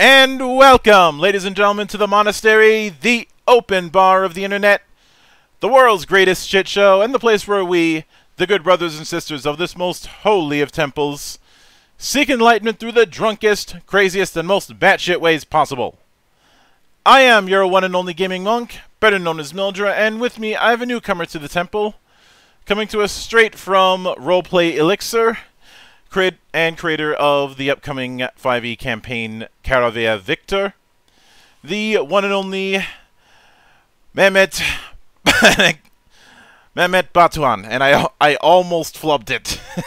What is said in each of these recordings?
And welcome, ladies and gentlemen, to the monastery, the open bar of the internet, the world's greatest shit show, and the place where we, the good brothers and sisters of this most holy of temples, seek enlightenment through the drunkest, craziest, and most batshit ways possible. I am your one and only gaming monk, better known as Mildra, and with me I have a newcomer to the temple, coming to us straight from Roleplay Elixir, create and creator of the upcoming 5e campaign Carovia Victor, the one and only Mehmet Mehmet Batuhan, and I I almost flubbed it.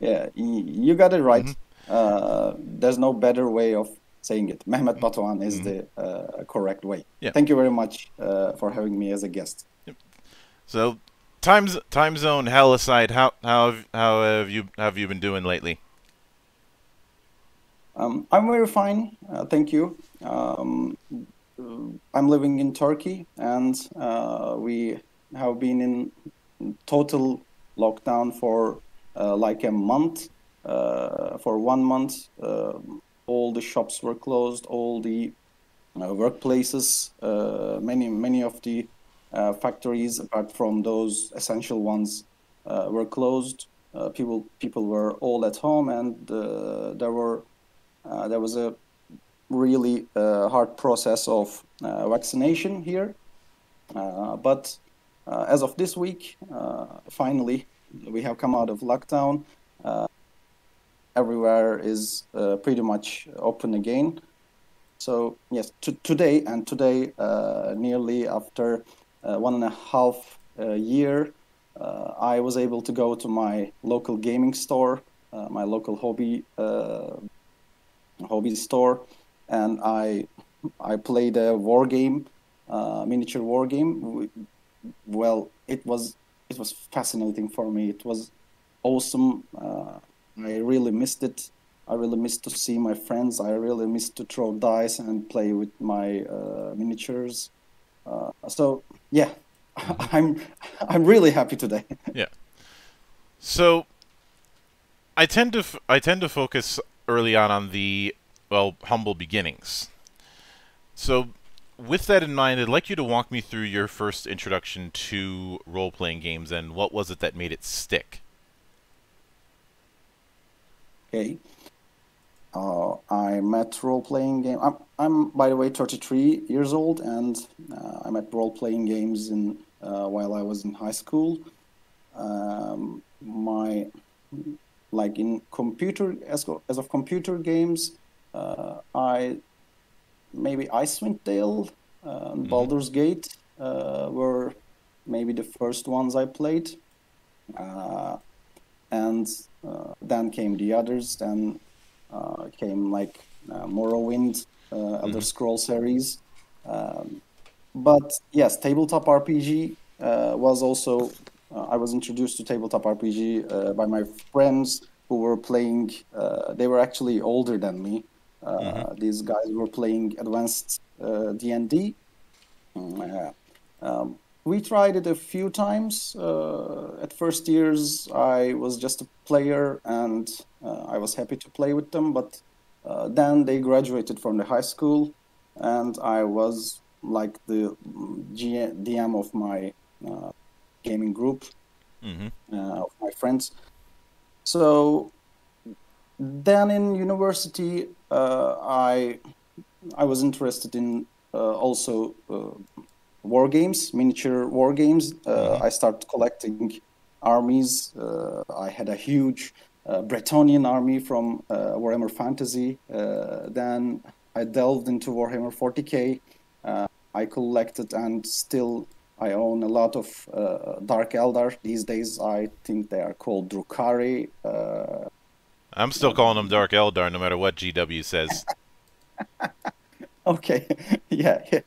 yeah, you got it right. Mm-hmm. Uh, there's no better way of saying it. Mehmet Batuhan is mm-hmm. the uh, correct way. Yeah. Thank you very much uh, for having me as a guest. So time time zone hell aside, how how have, how have you have you been doing lately? Um, I'm very fine, uh, thank you. Um, I'm living in Turkey, and uh, we have been in total lockdown for uh, like a month. Uh, for one month, uh, all the shops were closed, all the uh, workplaces, many many of the uh, factories, apart from those essential ones, uh, were closed. Uh, people people were all at home, and there were there was a really hard process of vaccination here. but as of this week, finally, we have come out of lockdown everywhere is uh, pretty much open again. So yes, today and today, uh, nearly after uh, one and a half uh, year, uh, I was able to go to my local gaming store, my local hobby hobby store, and I I played a war game, miniature war game. Well, it was it was fascinating for me. It was awesome. I really missed it. I really missed to see my friends. I really missed to throw dice and play with my uh, miniatures. Uh, so yeah, I'm I'm really happy today. yeah. So I tend to I tend to focus early on on the well humble beginnings. So with that in mind, I'd like you to walk me through your first introduction to role playing games and what was it that made it stick. Okay uh, I met role playing game. I'm, I'm by the way 33 years old, and uh, I met role playing games in uh, while I was in high school. Um, my like in computer as, as of computer games, uh, I maybe Icewind Dale and mm-hmm. Baldur's Gate uh, were maybe the first ones I played, uh, and then came the others. Then uh, came like uh, Morrowind, uh, mm-hmm. Elder Scroll series. Um, but yes, tabletop RPG was also I was introduced to tabletop RPG by my friends who were playing. they were actually older than me. Mm-hmm. These guys were playing advanced D and D. Mm, um, we tried it a few times. Uh, at first years, I was just a player and uh, I was happy to play with them. But uh, then they graduated from the high school, and I was like the DM of my uh, gaming group, mm-hmm. Uh, of my friends. So then in university, uh, I I was interested in also war games, miniature war games. Uh, mm-hmm. I started collecting armies. Uh, I had a huge uh, Bretonnian army from uh, Warhammer Fantasy. Uh, then I delved into Warhammer 40k. Uh, I collected and still I own a lot of Dark Eldar. These days I think they are called Drukhari. I'm still calling them Dark Eldar no matter what GW says. okay, yeah, yeah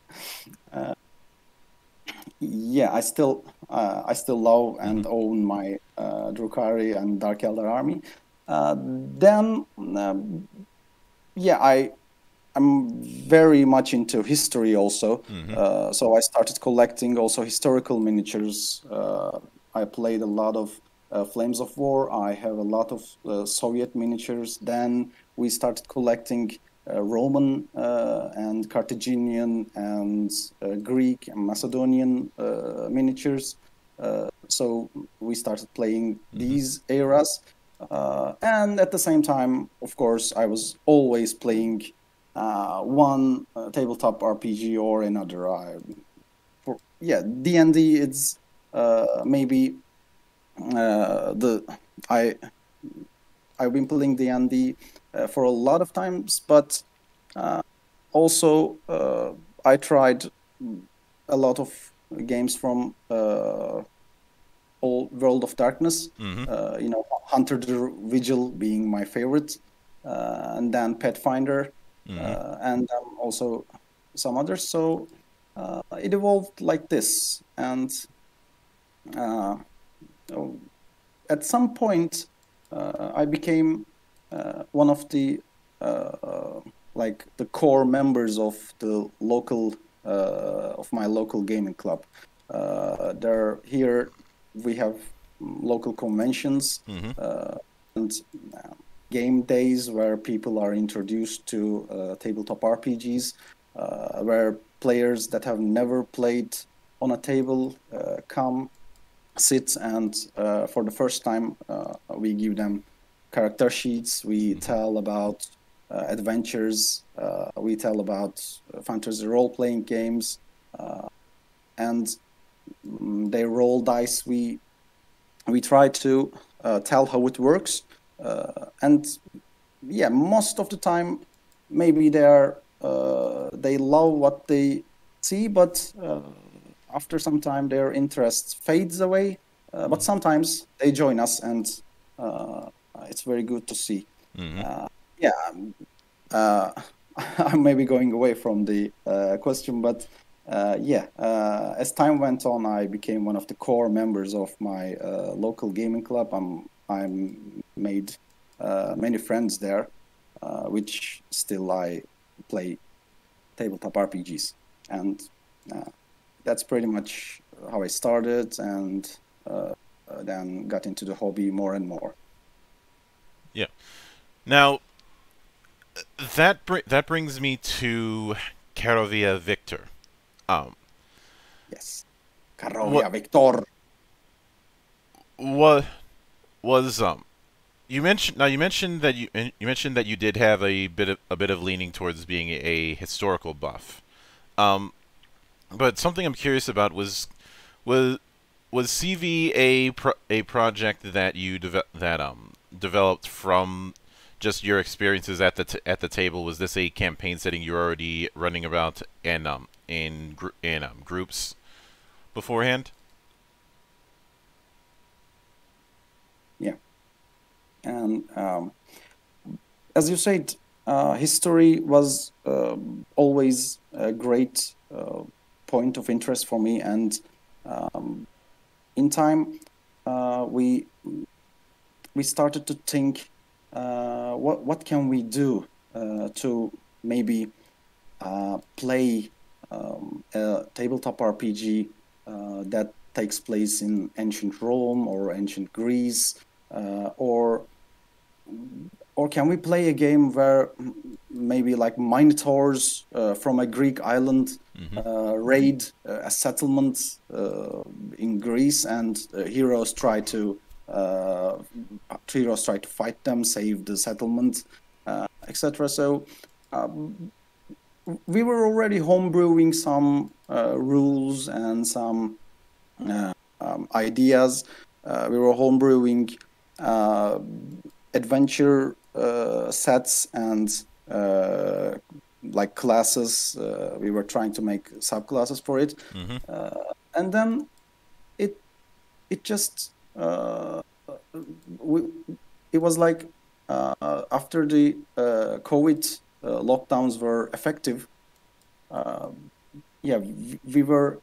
yeah, I still uh, I still love and mm-hmm. own my uh, Drukhari and Dark Eldar army. Uh, then, um, yeah, I I'm very much into history also. Mm-hmm. Uh, so I started collecting also historical miniatures. Uh, I played a lot of uh, Flames of War. I have a lot of uh, Soviet miniatures. Then we started collecting Roman uh, and Carthaginian and uh, Greek and Macedonian uh, miniatures. so we started playing mm-hmm. these eras. and at the same time, of course, I was always playing one tabletop RPG or another. I, for, yeah, D&D, it's maybe uh, the I I've been playing D and D uh, for a lot of times, but uh, also uh, I tried a lot of games from uh, all World of Darkness. Mm-hmm. you know, Hunter the Vigil being my favorite, and then Pathfinder, mm-hmm. and um, also some others. So it evolved like this, and at some point, uh, I became uh, one of the uh, like the core members of the local of my local gaming club. there here we have local conventions mm-hmm. and game days where people are introduced to uh, tabletop RPGs, uh, where players that have never played on a table uh, come sit and uh, for the first time uh, we give them character sheets. We mm-hmm. tell about uh, adventures. Uh, we tell about fantasy role-playing games. Uh, and mm, they roll dice. We we try to uh, tell how it works. And yeah most of the time maybe they are they love what they see but after some time their interest fades away uh, but sometimes they join us and uh, it's very good to see. Mm-hmm. uh, yeah uh, i'm maybe going away from the uh, question but uh, yeah as time went on i became one of the core members of my local gaming club. I'm i'm made many friends there which still i play tabletop rpgs and that's pretty much how I started, and uh, uh, then got into the hobby more and more. Yeah. Now, that br- that brings me to Carovia Victor. Um, yes, Carovia Victor. What was um you mentioned now you mentioned that you you mentioned that you did have a bit of a bit of leaning towards being a historical buff. Um, but something I'm curious about was was was CV a pro a project that you that um developed from just your experiences at the at the table? Was this a campaign setting you're already running about and um in gr in um groups beforehand? Yeah, and um, as you said, uh, history was uh, always a great uh, point of interest for me. And um, in time, uh, we we started to think, uh, what what can we do uh, to maybe uh, play um, a tabletop RPG uh, that takes place in ancient Rome or ancient Greece, or or can we play a game where maybe like minotaurs uh, from a Greek island mm-hmm. uh, raid uh, a settlement uh, in Greece, and uh, heroes try to uh, heroes try to fight them, save the settlement, etc. So um, we were already homebrewing some rules and some um, ideas. we were homebrewing adventure sets and uh, like classes. Uh, we were trying to make subclasses for it, mm-hmm. Uh, and then it it just we, it was like after the COVID lockdowns were effective. yeah, we, we were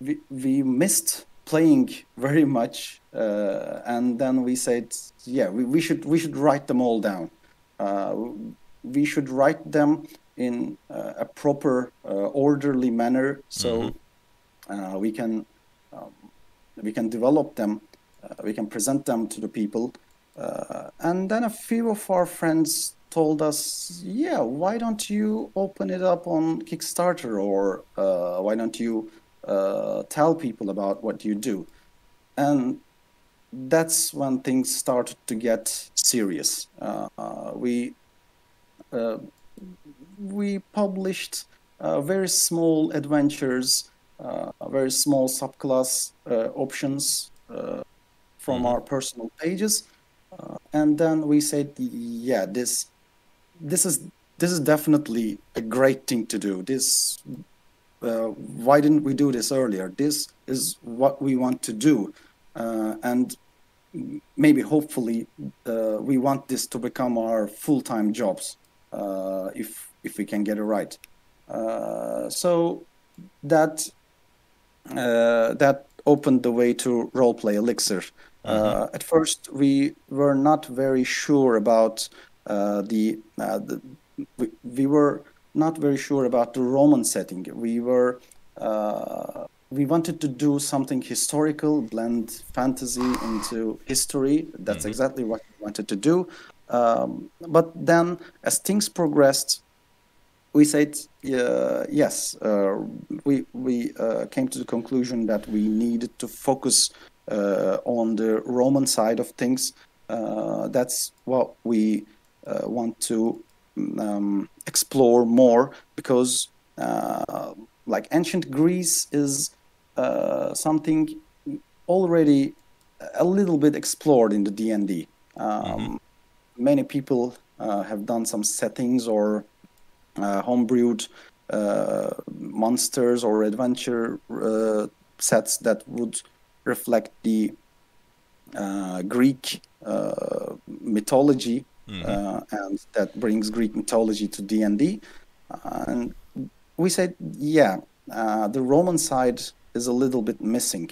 we, we missed playing very much uh, and then we said yeah we, we should we should write them all down uh, we should write them in uh, a proper, uh, orderly manner, so mm-hmm. we can um, we can develop them we can present them to the people. and then a few of our friends told us, yeah, why don't you open it up on Kickstarter or uh, why don't you uh, tell people about what you do? And that's when things started to get serious. Uh, we uh, we published uh, very small adventures, uh, very small subclass options from mm-hmm. our personal pages, and then we said, yeah, this this is this is definitely a great thing to do. This uh, why didn't we do this earlier? This is what we want to do, uh, and maybe hopefully uh, we want this to become our full-time jobs uh, if if we can get it right. Uh, so that uh, that opened the way to roleplay elixir. Mm-hmm. at first, we were not very sure about uh, the, uh, the we, we, were not very sure about the Roman setting. We were uh, we wanted to do something historical, blend fantasy into history. That's mm-hmm. exactly what we wanted to do. Um, but then, as things progressed, we said uh, yes. Uh, we we uh, came to the conclusion that we needed to focus on the Roman side of things. that's what we uh, want to um, explore more because uh, like ancient Greece is uh, something already a little bit explored in the D&D. Um, mm-hmm. Many people have done some settings or homebrewed monsters or adventure sets that would reflect the uh, Greek uh, mythology mm-hmm. uh, and that brings Greek mythology to D and D. And we said, yeah, uh, the Roman side is a little bit missing,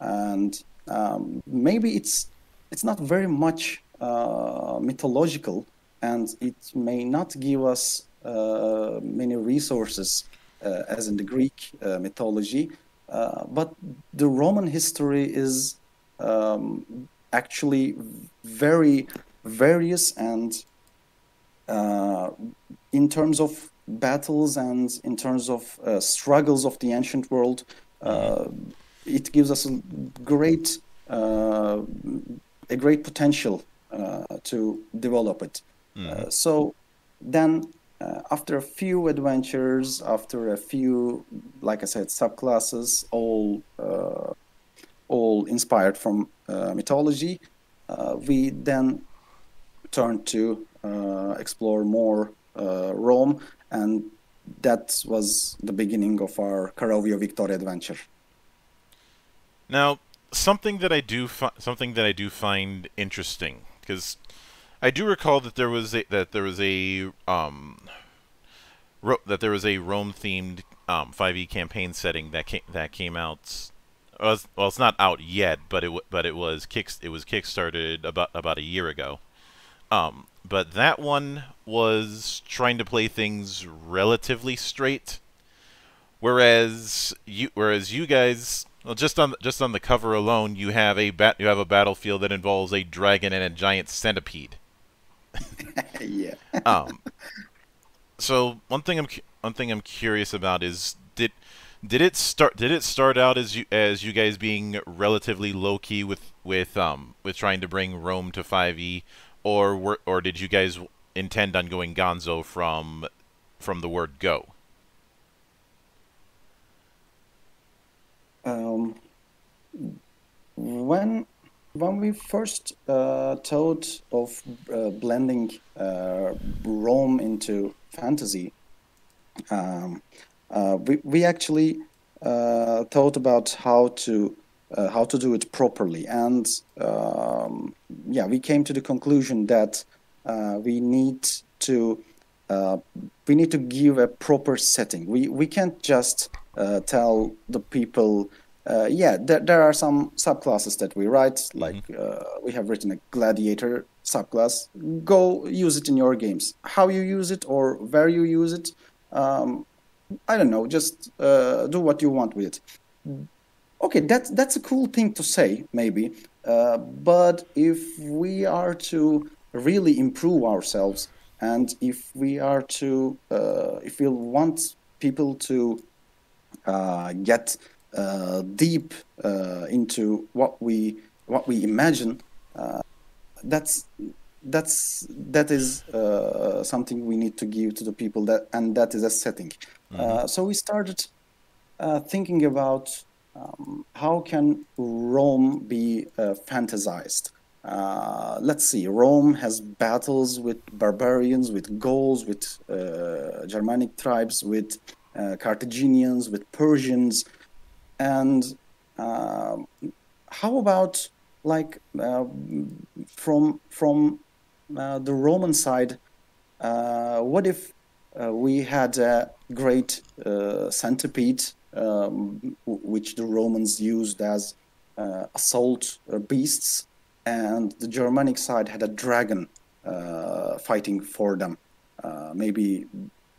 and um, maybe it's it's not very much uh, mythological, and it may not give us uh, many resources uh, as in the Greek uh, mythology. but the Roman history is um, actually very various and uh, in terms of battles and in terms of uh, struggles of the ancient world, uh, it gives us a great uh, a great potential uh, to develop it. Mm. so then, after a few adventures, after a few, like I said, subclasses, all all inspired from mythology, we then turned to uh, explore more uh, Rome, and that was the beginning of our Carovia Victoria adventure. Now, something that I do something that I do find interesting because I do recall that there was a that there was a um that there was a Rome themed um 5e campaign setting that came that came out well, well it's not out yet but it but it was kick it was kickstarted about about a year ago. Um, but that one was trying to play things relatively straight, whereas you whereas you guys well, just on just on the cover alone, you have a bat you have a battlefield that involves a dragon and a giant centipede. yeah. um. So one thing I'm one thing I'm curious about is did did it start did it start out as you as you guys being relatively low key with with um with trying to bring Rome to 5e or were, or did you guys intend on going Gonzo from from the word go? Um, when when we first uh, thought of uh, blending uh, Rome into fantasy, um, uh, we we actually uh, thought about how to uh, how to do it properly. And um, yeah, we came to the conclusion that we need to we need to give a proper setting. We we can't just tell the people. Uh, yeah, there, there are some subclasses that we write, mm-hmm. like mm-hmm. we have written a gladiator subclass. Go use it in your games. How you use it or where you use it, um, I don't know. Just do what you want with it okay, that's that's a cool thing to say, maybe. Uh, but if we are to really improve ourselves, and if we are to, uh, if we want people to uh, get uh, deep uh, into what we what we imagine, uh, that's that's that is uh, something we need to give to the people that and that is a setting. Mm-hmm. uh, so we started uh, thinking about um, how can rome be uh, fantasized? Uh, let's see. Rome has battles with barbarians with gauls with uh, germanic tribes with carthaginians with persians and um, how about like from from uh, the Roman side, uh, what if uh, we had a great centipede, um, which the Romans used as assault beasts, and the Germanic side had a dragon fighting for them? maybe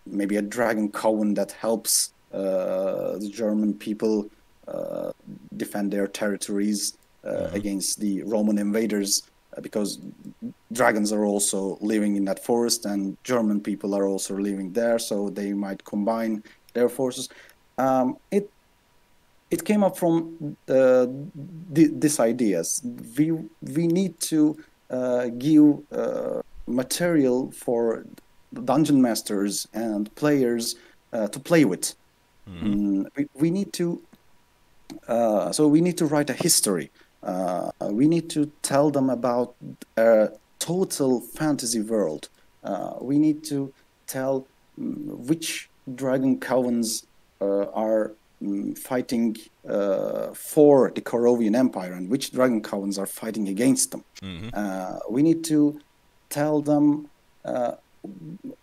maybe a dragon coven that helps uh, the German people uh, defend their territories uh, mm-hmm. against the Roman invaders. Uh, because dragons are also living in that forest and German people are also living there, so they might combine their forces. Um, it it came up from uh, this ideas. We we need to uh, give uh, material for dungeon masters and players uh, to play with. Mm-hmm. Mm, we, we need to uh, so we need to write a history uh, we need to tell them about a total fantasy world. Uh, we need to tell um, which dragon covens uh, are um, fighting uh, for the Carovian Empire and which dragon covens are fighting against them. Mm-hmm. Uh, we need to tell them, uh,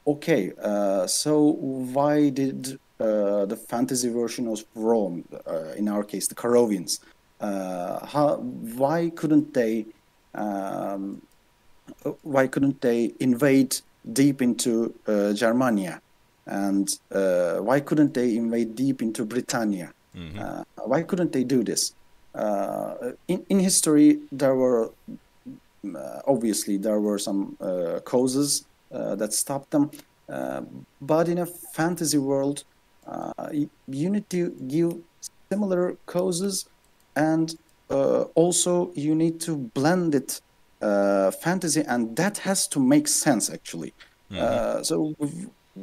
okay, so why did the fantasy version of Rome, in our case, the Carovians, uh, how, why couldn't they um, why couldn't they invade deep into uh, Germania? And uh, why couldn't they invade deep into Britannia? Mm-hmm. Uh, why couldn't they do this? Uh, in, in history there were uh, obviously there were some causes that stopped them but in a fantasy world you need to give similar causes and uh, also you need to blend it uh, fantasy and that has to make sense actually mm-hmm. uh, so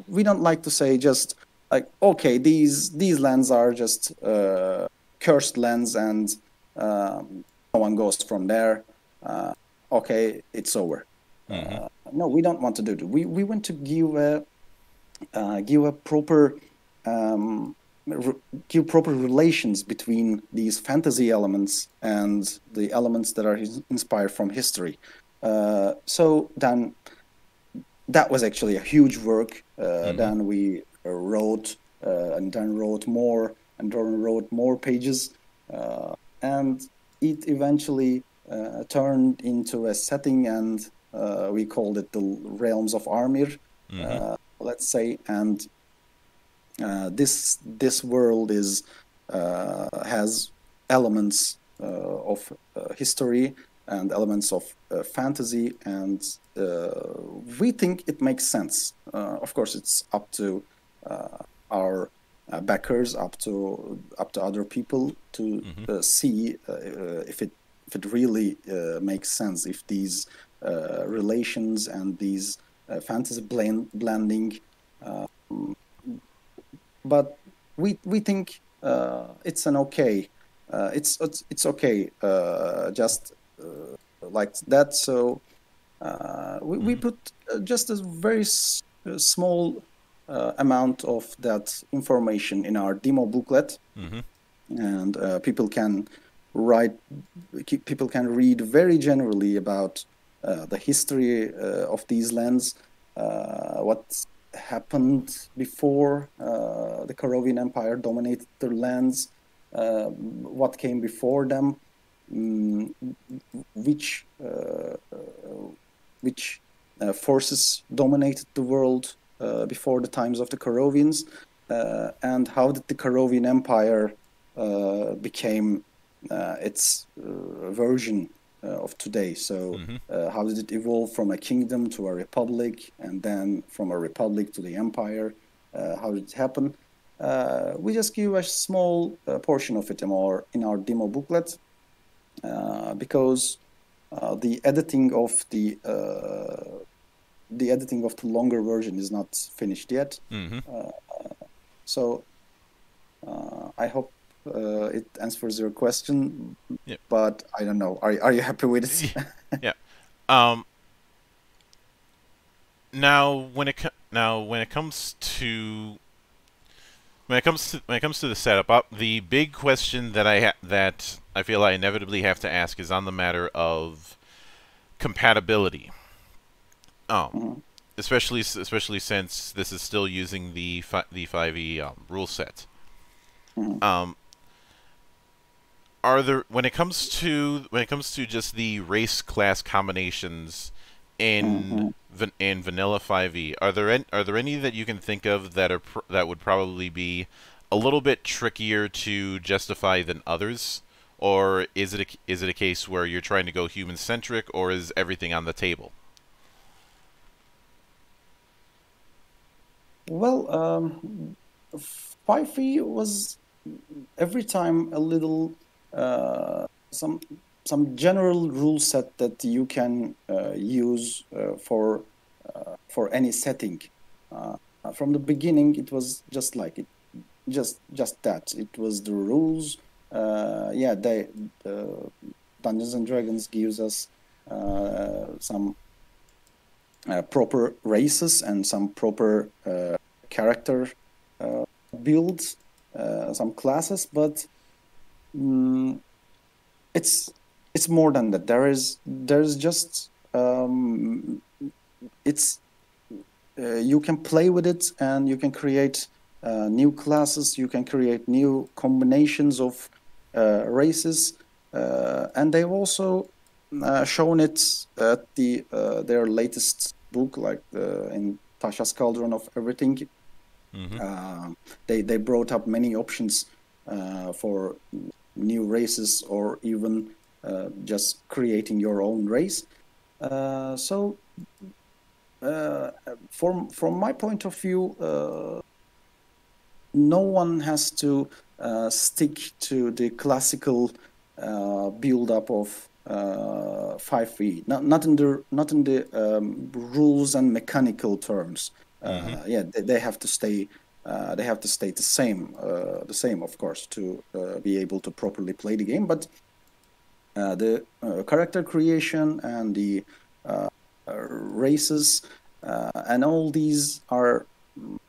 we don't like to say just like okay these these lands are just uh, cursed lands and um, no one goes from there uh, okay it's over mm-hmm. Uh, no we don't want to do that we, we want to give a give a proper um, give proper relations between these fantasy elements and the elements that are inspired from history. Uh, so then that was actually a huge work. Uh, mm-hmm. Then we wrote uh, and then wrote more and then wrote more pages, uh, and it eventually uh, turned into a setting, and uh, we called it the Realms of Armir. Mm-hmm. let's say, and uh, this this world is uh, has elements uh, of history and elements of fantasy, and we think it makes sense. of course, it's up to our uh, backers up to up to other people to mm-hmm. uh, see uh, if it if it really makes sense if these relations and these fantasy blend, blending um, but we we think uh, it's an okay. Uh, it's, it's it's okay uh, just uh, like that. So uh, we mm-hmm. we put uh, just a very s- small amount of that information in our demo booklet, mm-hmm. and people can write. People can read very generally about the history of these lands, what happened before uh, the Carovian Empire dominated their lands, uh, what came before them, um, which uh, which forces dominated the world before the times of the Carovians, and how did the Carovian Empire became its version. uh, of today. So, Mhm. uh, how did it evolve from a kingdom to a republic, and then from a republic to the empire? Uh, how did it happen? Uh, we just give a small uh, portion of it in our in our demo booklet uh, because uh, the editing of the uh, the editing of the longer version is not finished yet. hmm So uh, I hope uh, it answers your question. Yep. But I don't know. Are are you happy with it? yeah. Um. Now, when it now when it comes to when it comes to when it comes to the setup, uh, the big question that I ha- that I feel I inevitably have to ask is on the matter of compatibility. Um, Mhm. especially especially since this is still using the the 5e um, rule set. Mhm. Um, are there when it comes to when it comes to just the race class combinations in Mhm. in vanilla 5e are there any, are there any that you can think of that are pr- that would probably be a little bit trickier to justify than others or is it a, is it a case where you're trying to go human centric or is everything on the table Well, um, 5e was every time a little some some general rule set that you can uh, use uh, for uh, for any setting. Uh, from the beginning, it was just like it, just just that. It was the rules. Uh, yeah, they uh, Dungeons and Dragons gives us uh, some uh, proper races and some proper uh, character uh, builds, uh, some classes, but mm, it's it's more than that. There is there's just um, it's uh, you can play with it and you can create uh, new classes. You can create new combinations of uh, races, uh, and they've also uh, shown it at the uh, their latest book, like the, in Tasha's Cauldron of Everything. hmm Um, they they brought up many options for new races or even uh, just creating your own race. Uh, so, uh, from from my point of view, uh, no one has to uh, stick to the classical uh, build-up of uh, 5e. Not not in the not in the um, rules and mechanical terms. Uh, Yeah, they, they have to stay. Uh, they have to stay the same, uh, the same, of course, to uh, be able to properly play the game. But uh, the uh, character creation and the uh, races and all these are,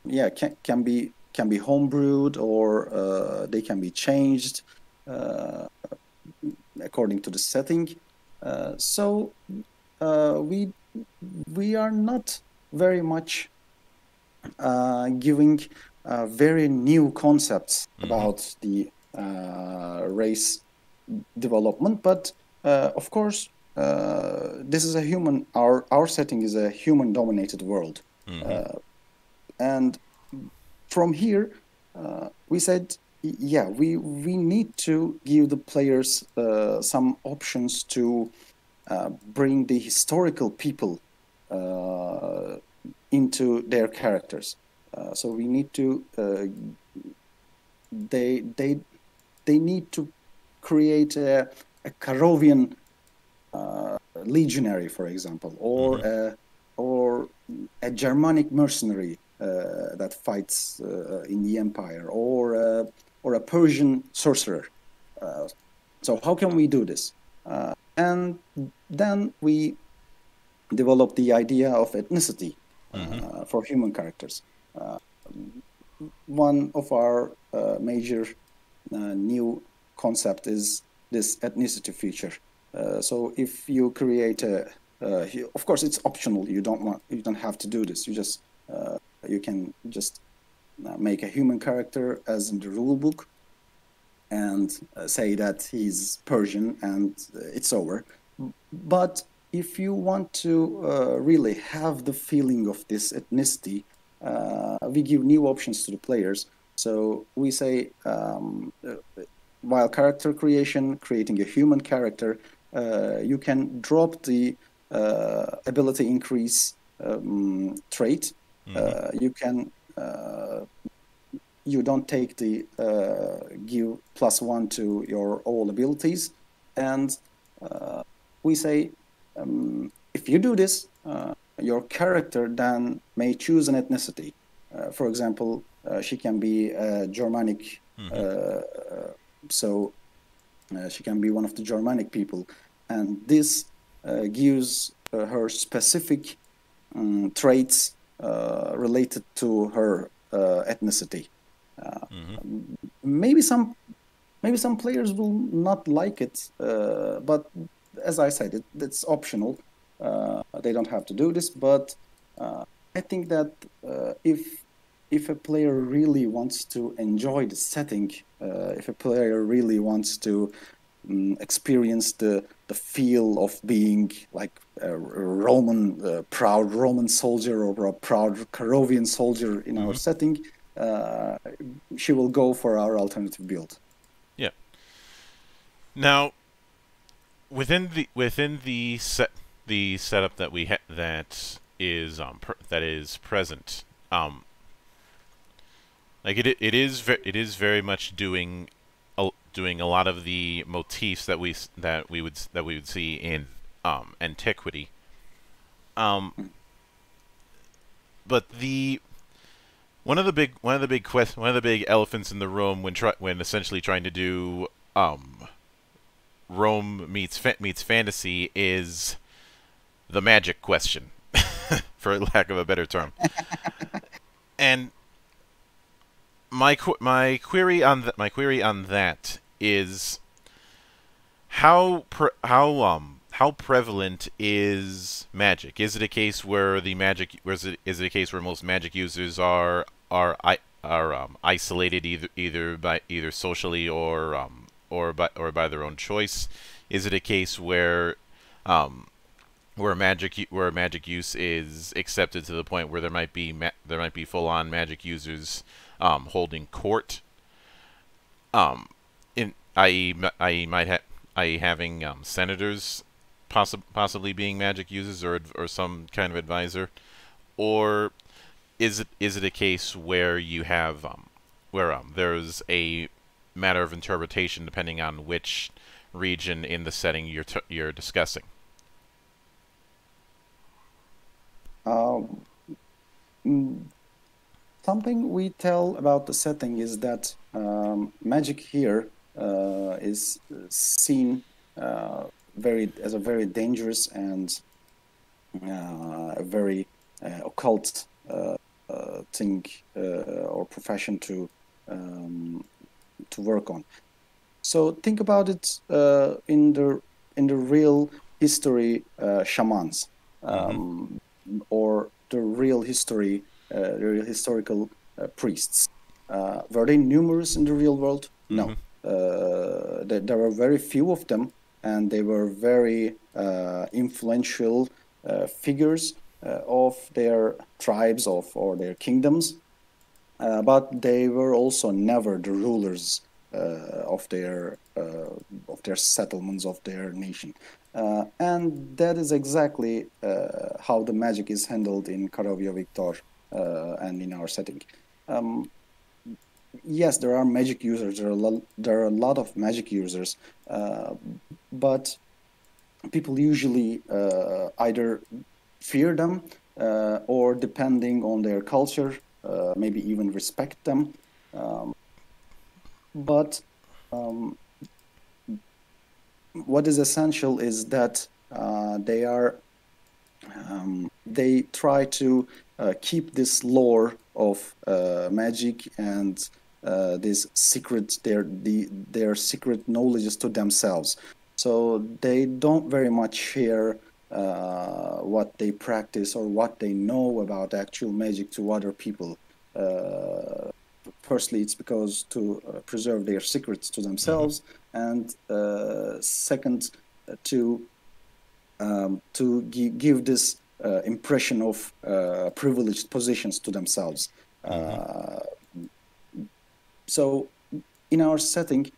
yeah, can, can be can be homebrewed or they can be changed according to the setting. So we we are not very much giving uh, very new concepts Mhm. about the uh, race development, but uh, of course, uh, this is a human. Our our setting is a human-dominated world, hmm uh, and from here, uh, we said, yeah, we we need to give the players uh, some options to uh, bring the historical people uh, into their characters. Uh, so we need to uh, they they they need to create a, a Carovian uh, legionary, for example, or a, or a Germanic mercenary uh, that fights uh, in the empire, or a, or a Persian sorcerer. Uh, so how can we do this? Uh, and then we develop the idea of ethnicity uh, for human characters. Uh, one of our uh, major new concept is this ethnicity feature. So if you create a, of course it's optional. You don't want, you don't have to do this. You just, you can just make a human character as in the rule book, and say that he's Persian, and it's over. But if you want to uh, really have the feeling of this ethnicity, uh, we give new options to the players. So we say, um, uh, while character creation, creating a human character, uh, you can drop the uh, ability increase um, trait. Uh, you can uh, you don't take the uh, give plus one to your all abilities, and uh, we say um, if you do this, uh, your character then may choose an ethnicity. Uh, for example, uh, she can be uh, Germanic, uh, so uh, she can be one of the Germanic people, and this uh, gives uh, her specific um, traits uh, related to her uh, ethnicity. Uh, Maybe some, maybe some players will not like it, uh, but as I said, it, it's optional. Uh, they don't have to do this, but uh, I think that uh, if if a player really wants to enjoy the setting, uh, if a player really wants to um, experience the the feel of being like a Roman, uh, proud Roman soldier or a proud Carovian soldier in our setting, uh, she will go for our alternative build. Yeah. Now, within the within the set the setup that we ha- that is um that is present, um, like it it is it is very much doing a, doing a lot of the motifs that we that we would that we would see in um antiquity. Um, but the one of the big one of the big quest one of the big elephants in the room when try when essentially trying to do um Rome meets fa- meets fantasy is the magic question, for lack of a better term. and my qu- my query on th- my query on that is how pre- how um how prevalent is magic? Is it a case where the magic is it is it a case where most magic users are are I are um, isolated either either by either socially or um or by or by their own choice? Is it a case where um where magic where magic use is accepted to the point where there might be there might be full on magic users um, holding court um in i.e. i.e. might ha- i.e. having um, senators possi- possibly being magic users or or some kind of advisor or is it is it a case where you have um, where um, there's a matter of interpretation depending on which region in the setting you're you're discussing. Um, mm, something we tell about the setting is that um, magic here uh, is seen uh, very as a very dangerous and uh, a very uh, occult uh, uh, thing or profession to um, to work on. So think about it uh, in the in the real history uh, shamans um, or the real history, uh, the real historical uh, priests. Uh, were they numerous in the real world? No. Uh, there, there were very few of them, and they were very uh, influential uh, figures uh, of their tribes of or their kingdoms. Uh, but they were also never the rulers uh, of their uh, of their settlements of their nation, and that is exactly how the magic is handled in Carovia Victor and in our setting. Um, yes, there are magic users. There are a lot, there are a lot of magic users, uh, but people usually uh, either fear them uh, or, depending on their culture, uh, maybe even respect them. Um, but um, what is essential is that uh, they are um, they try to uh, keep this lore of uh, magic and uh, this secret their the, their secret knowledges to themselves so they don't very much share uh, what they practice or what they know about actual magic to other people. Uh, firstly it's because to uh, preserve their secrets to themselves and uh, second uh, to um, to gi- give this uh, impression of uh, privileged positions to themselves. Uh, so, in our setting,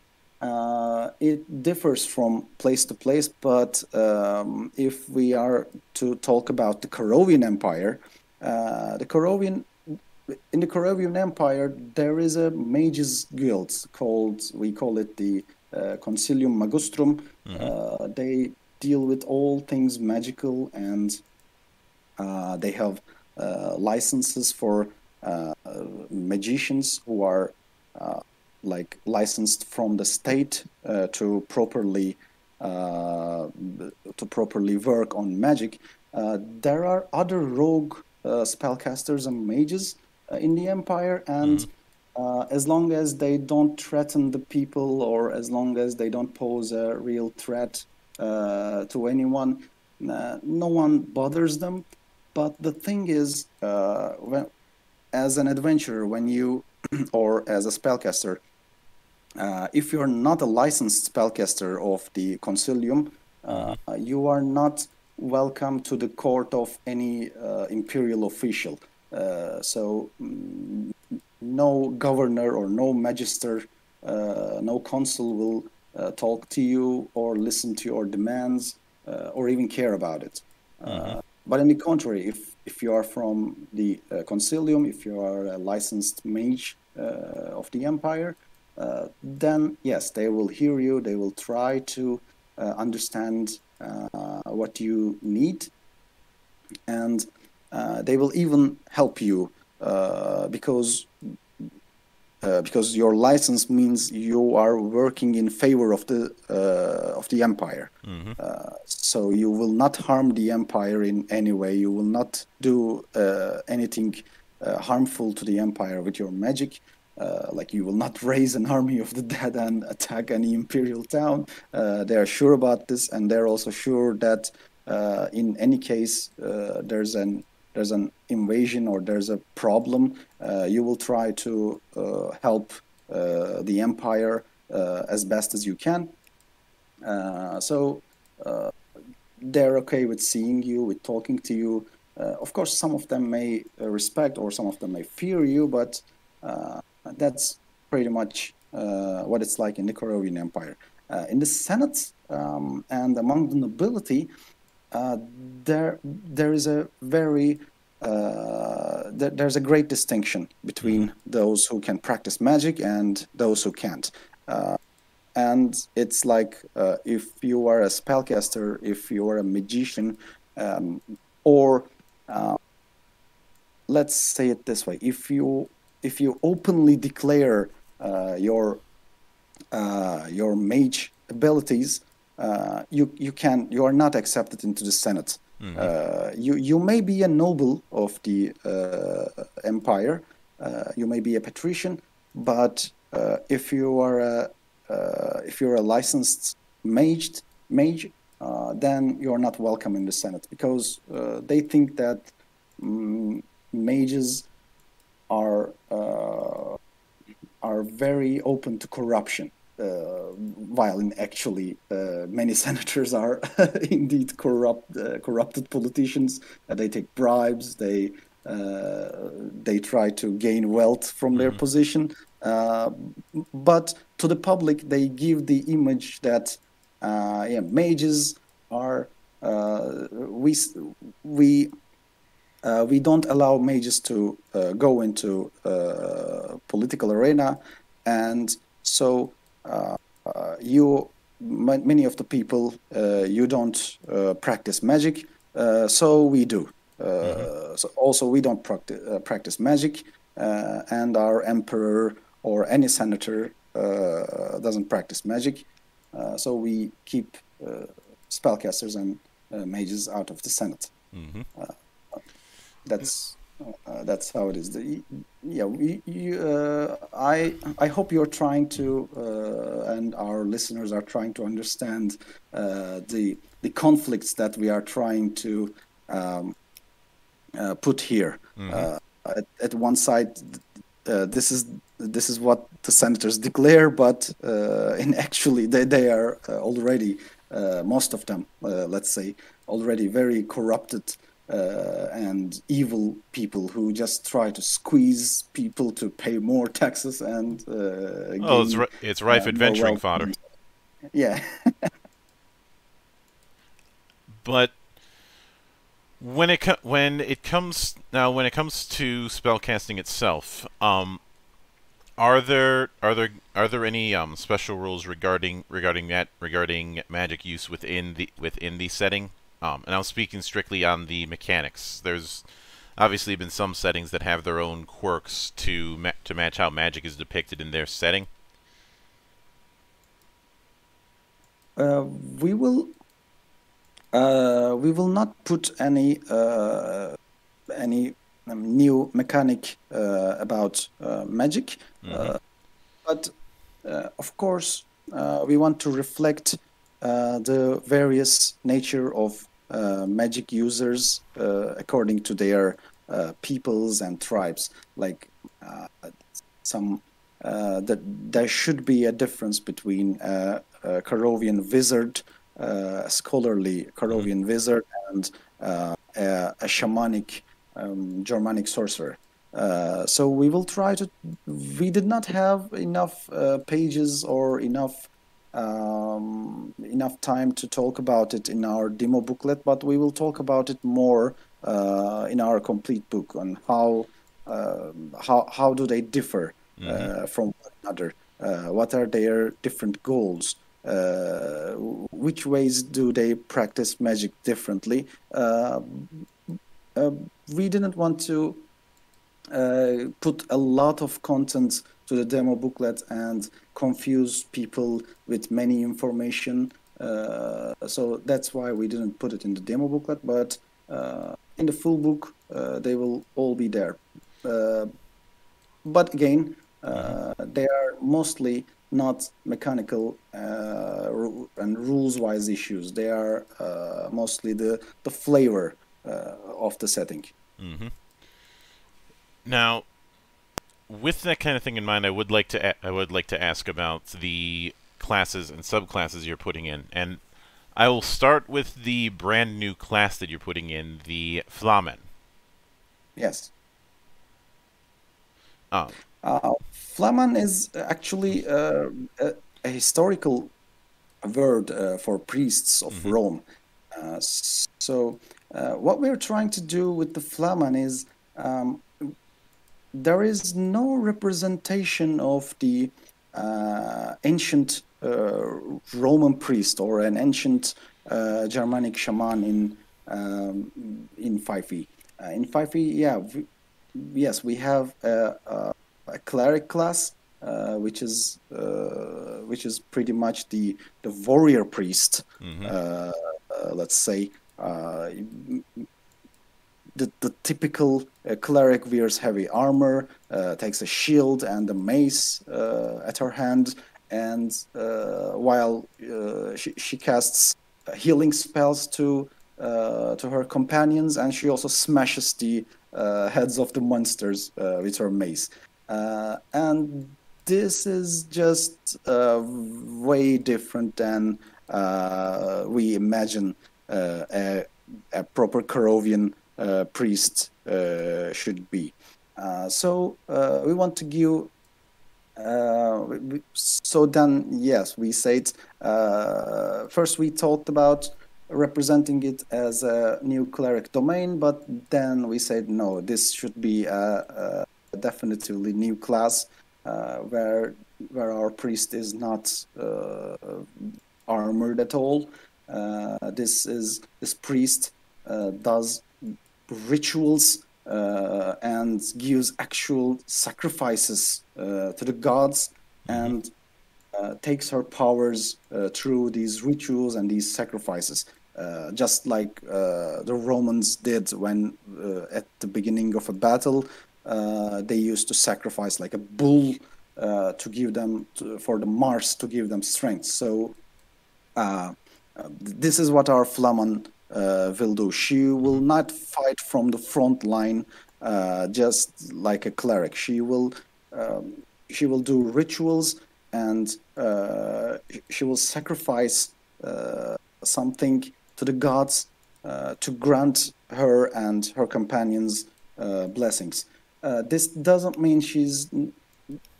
uh, it differs from place to place, but um, if we are to talk about the Carovian Empire, uh, the Carovian in the Carovian Empire there is a mages guild called we call it the uh, Consilium Magustrum. Mm-hmm. they deal with all things magical and uh, they have uh, licenses for magicians who are like licensed from the state uh, to properly uh, to properly work on magic. Uh, there are other rogue spellcasters and mages in the empire, and mm. as long as they don't threaten the people, or as long as they don't pose a real threat to anyone, no one bothers them. But the thing is, when, as an adventurer, when you or as a spellcaster, uh, if you're not a licensed spellcaster of the Consilium, uh, you are not welcome to the court of any uh, imperial official. Uh, so, mm, no governor or no magister, uh, no consul will uh, talk to you or listen to your demands or even care about it. Mm-hmm. But on the contrary, if, if you are from the Consilium, if you are a licensed mage of the Empire, uh, then yes, they will hear you. They will try to uh, understand uh, what you need, and uh, they will even help you uh, because because your license means you are working in favor of the of the empire. Mm-hmm. so you will not harm the empire in any way. You will not do anything harmful to the empire with your magic uh, like you will not raise an army of the dead and attack any imperial town. Uh, they are sure about this, and they're also sure that uh, in any case uh, there's an there's an invasion or there's a problem, uh, you will try to help the empire as best as you can. so they're okay with seeing you, with talking to you. of course, some of them may respect or some of them may fear you, but that's pretty much uh, what it's like in the Carovian Empire. Uh, in the Senate um, and among the nobility, uh, there there is a very uh, there, there's a great distinction between those who can practice magic and those who can't. Uh, and it's like uh, if you are a spellcaster, if you are a magician, um, or let's say it this way: if you if you openly declare uh, your uh, your mage abilities, uh, you you can you are not accepted into the Senate. Mm-hmm. Uh, you you may be a noble of the uh, empire, uh, you may be a patrician, but if you are a if you're a licensed mage, mage, then you are not welcome in the Senate because they think that um, mages are uh, are very open to corruption. Uh, while in actually uh, many senators are indeed corrupt, uh, corrupted politicians. Uh, they take bribes. They uh, they try to gain wealth from mm-hmm. their position. but to the public, they give the image that yeah, mages are we we uh, we don't allow mages to uh, go into uh, political arena, and so uh, uh, you many of the people uh, you don't practice magic, so we do. Mm-hmm. So also we don't practice practice magic, and our emperor or any senator doesn't practice magic, so we keep spellcasters and mages out of the senate. Mm-hmm that's uh, that's how it is. The, yeah, we, you, uh, I I hope you're trying to, uh, and our listeners are trying to understand uh, the the conflicts that we are trying to um, uh, put here. Mm-hmm. Uh, at, at, one side, this is this is what the senators declare, but in actually they they are already most of them, let's say, already very corrupted uh, and evil people who just try to squeeze people to pay more taxes and. Uh, oh, it's, it's rife uh, adventuring fodder. Yeah. but when it co- when it comes now when it comes to spellcasting itself, um, are there are there are there any um, special rules regarding regarding that regarding magic use within the within the setting? Um, and I'm speaking strictly on the mechanics. There's obviously been some settings that have their own quirks to ma- to match how magic is depicted in their setting. Uh, we will uh, we will not put any uh, any um, new mechanic uh, about uh, magic, Mhm. but uh, of course we want to reflect the various nature of magic users according to their peoples and tribes. Like some that there should be a difference between a Carovian wizard uh, scholarly Carovian wizard and uh, a, a, shamanic um, Germanic sorcerer. Uh, so we will try to. We did not have enough pages or enough um, enough time to talk about it in our demo booklet, but we will talk about it more uh, in our complete book on how uh, how how do they differ uh, mm-hmm. from one another? what are their different goals? Uh, which ways do they practice magic differently? Uh, uh, we didn't want to put a lot of content to the demo booklet and confuse people with many information. Uh, so that's why we didn't put it in the demo booklet, but uh, in the full book, uh, they will all be there. but again, they are mostly not mechanical uh, and rules-wise issues. They are uh, mostly the the flavor uh, of the setting. Mm-hmm. Now, with that kind of thing in mind, I would like to I would like to ask about the classes and subclasses you're putting in, and I will start with the brand new class that you're putting in, the Flamen. Yes. Um, uh, Flamen is actually uh, a, a, historical word uh, for priests of mm-hmm. Rome. Uh, so, uh, what we're trying to do with the Flamen is um, there is no representation of the uh, ancient Roman priest or an ancient Germanic shaman in um, in 5e. in 5e, yeah, we, yes, we have a, a a cleric class, uh, which is uh, which is pretty much the the warrior priest. Mm-hmm. Uh, uh let's say uh, the the typical uh, cleric wears heavy armor, takes a shield and a mace at her hand, and while she she casts healing spells to to her companions, and she also smashes the heads of the monsters with her mace. Uh, and this is just uh, way different than uh, we imagine uh, a, a, proper Carovian uh, priest uh, should be. so we want to give. So then, yes, we said first we talked about representing it as a new cleric domain, but then we said no, this should be a, a new class uh, where where our priest is not uh, armored at all. Uh, this is this priest does rituals uh, and gives actual sacrifices uh, to the gods and uh, takes her powers through these rituals and these sacrifices. just like the Romans did when, at the beginning of a battle, uh, they used to sacrifice like a bull uh, to give them to, for the Mars to give them strength. So uh, this is what our Flamen will do. She will not fight from the front line just like a cleric. She will um, she will do rituals and she will sacrifice something to the gods uh, to grant her and her companions uh, blessings. Uh, this doesn't mean she's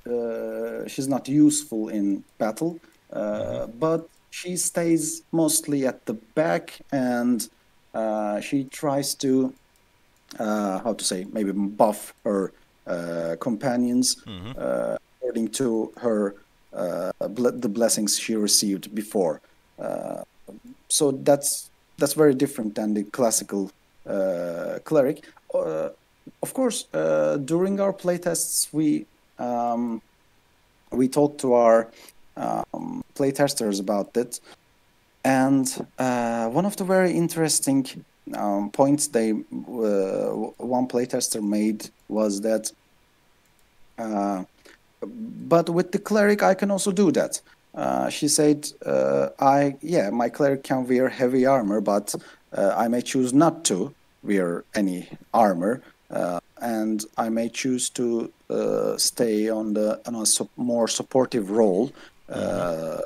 uh, she's not useful in battle, uh, but she stays mostly at the back and uh, she tries to uh, how to say maybe buff her uh, companions uh, according to her uh, ble- the blessings she received before. Uh, so that's that's very different than the classical uh, cleric. Uh, of course, uh, during our playtests, we um, we talked to our um, playtesters about it, and uh, one of the very interesting um, points they uh, one playtester made was that, uh, but with the cleric I can also do that. Uh, she said, uh, "I yeah, my cleric can wear heavy armor, but uh, I may choose not to wear any armor, and I may choose to stay on the on a sup- more supportive role." Uh,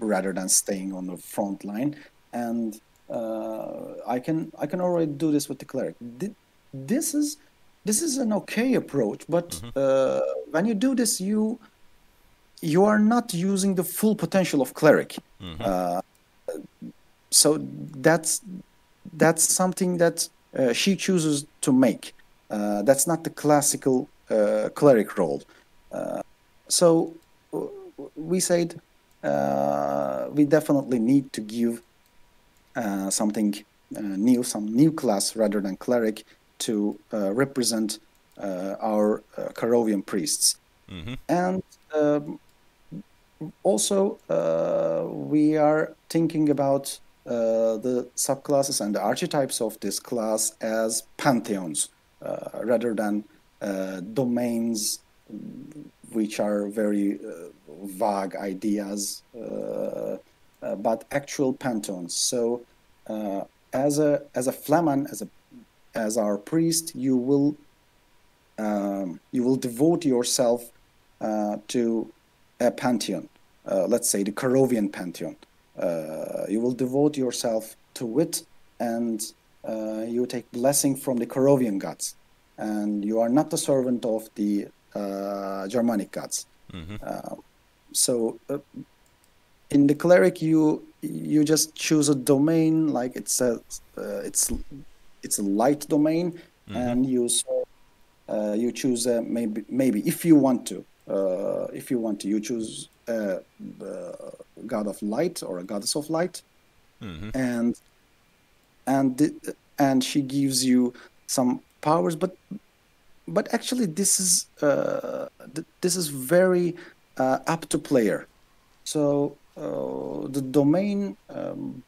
rather than staying on the front line. And uh, I can I can already do this with the cleric. Thi- This is this is an okay approach, but uh, when you do this, you you are not using the full potential of cleric. Uh, so that's that's something that uh, she chooses to make. Uh, that's not the classical uh, cleric role. Uh, so we said uh, we definitely need to give uh, something uh, new, some new class rather than cleric to uh, represent uh, our uh, Carovian priests. And um, also, uh, we are thinking about uh, the subclasses and the archetypes of this class as pantheons uh, rather than uh, domains, which are very uh, vague ideas, uh, uh, but actual pantheons. So, uh, as a as a flamen, as a as our priest, you will um, you will devote yourself uh, to a pantheon, uh, let's say the Carovian pantheon. Uh, you will devote yourself to it, and uh, you take blessing from the Carovian gods. And you are not the servant of the uh, Germanic gods. Uh, so, uh, in the cleric, you you just choose a domain, like it's a uh, it's it's a light domain, and you uh, you choose uh, maybe maybe if you want to uh, if you want to you choose uh, the god of light or a goddess of light. And and the, and she gives you some powers but but actually this is uh, th- this is very uh, up to player. So uh, the domain um,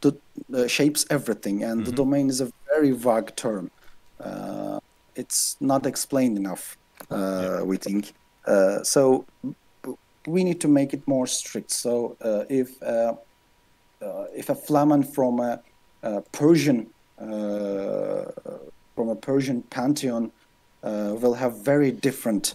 the, uh, shapes everything and the domain is a very vague term. Uh, it's not explained enough uh, we think. Uh, so we need to make it more strict. So uh, if uh, uh, if a flamen from a, a persian uh, from a persian pantheon uh, will have very different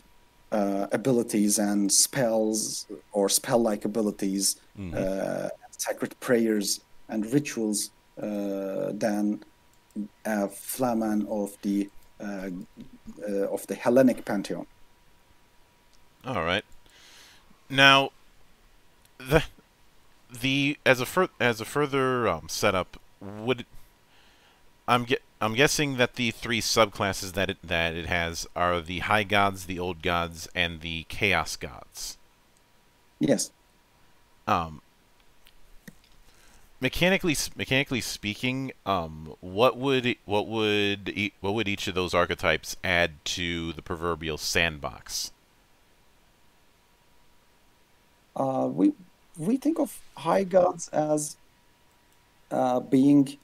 uh, abilities and spells or spell-like abilities, uh, sacred prayers and rituals uh, than a flamen of the uh, uh, of the Hellenic pantheon. All right. Now, the the as a fur, as a further um, setup, would I'm I'm guessing that the three subclasses that it that it has are the high gods, the old gods, and the chaos gods. Yes. Um, mechanically mechanically speaking, um, what would what would e- what would each of those archetypes add to the proverbial sandbox? Uh, we we think of high gods as uh, being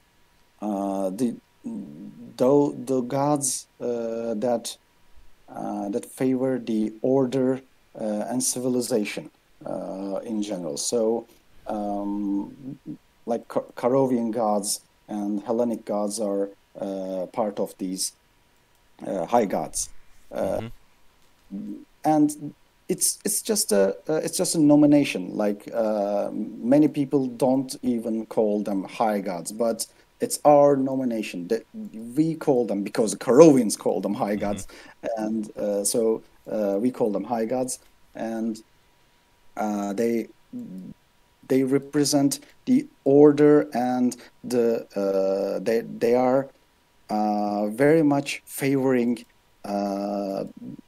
the the, the gods uh, that uh, that favor the order uh, and civilization uh, in general. So, um, like Ka- Carovian gods and Hellenic gods are uh, part of these uh, high gods, uh, and it's it's just a uh, it's just a nomination. Like uh, many people don't even call them high gods, but it's our nomination that we call them because the Carovians call them high gods, mm-hmm. and uh, so uh, we call them high gods, and uh, they they represent the order and the uh, they they are very much favoring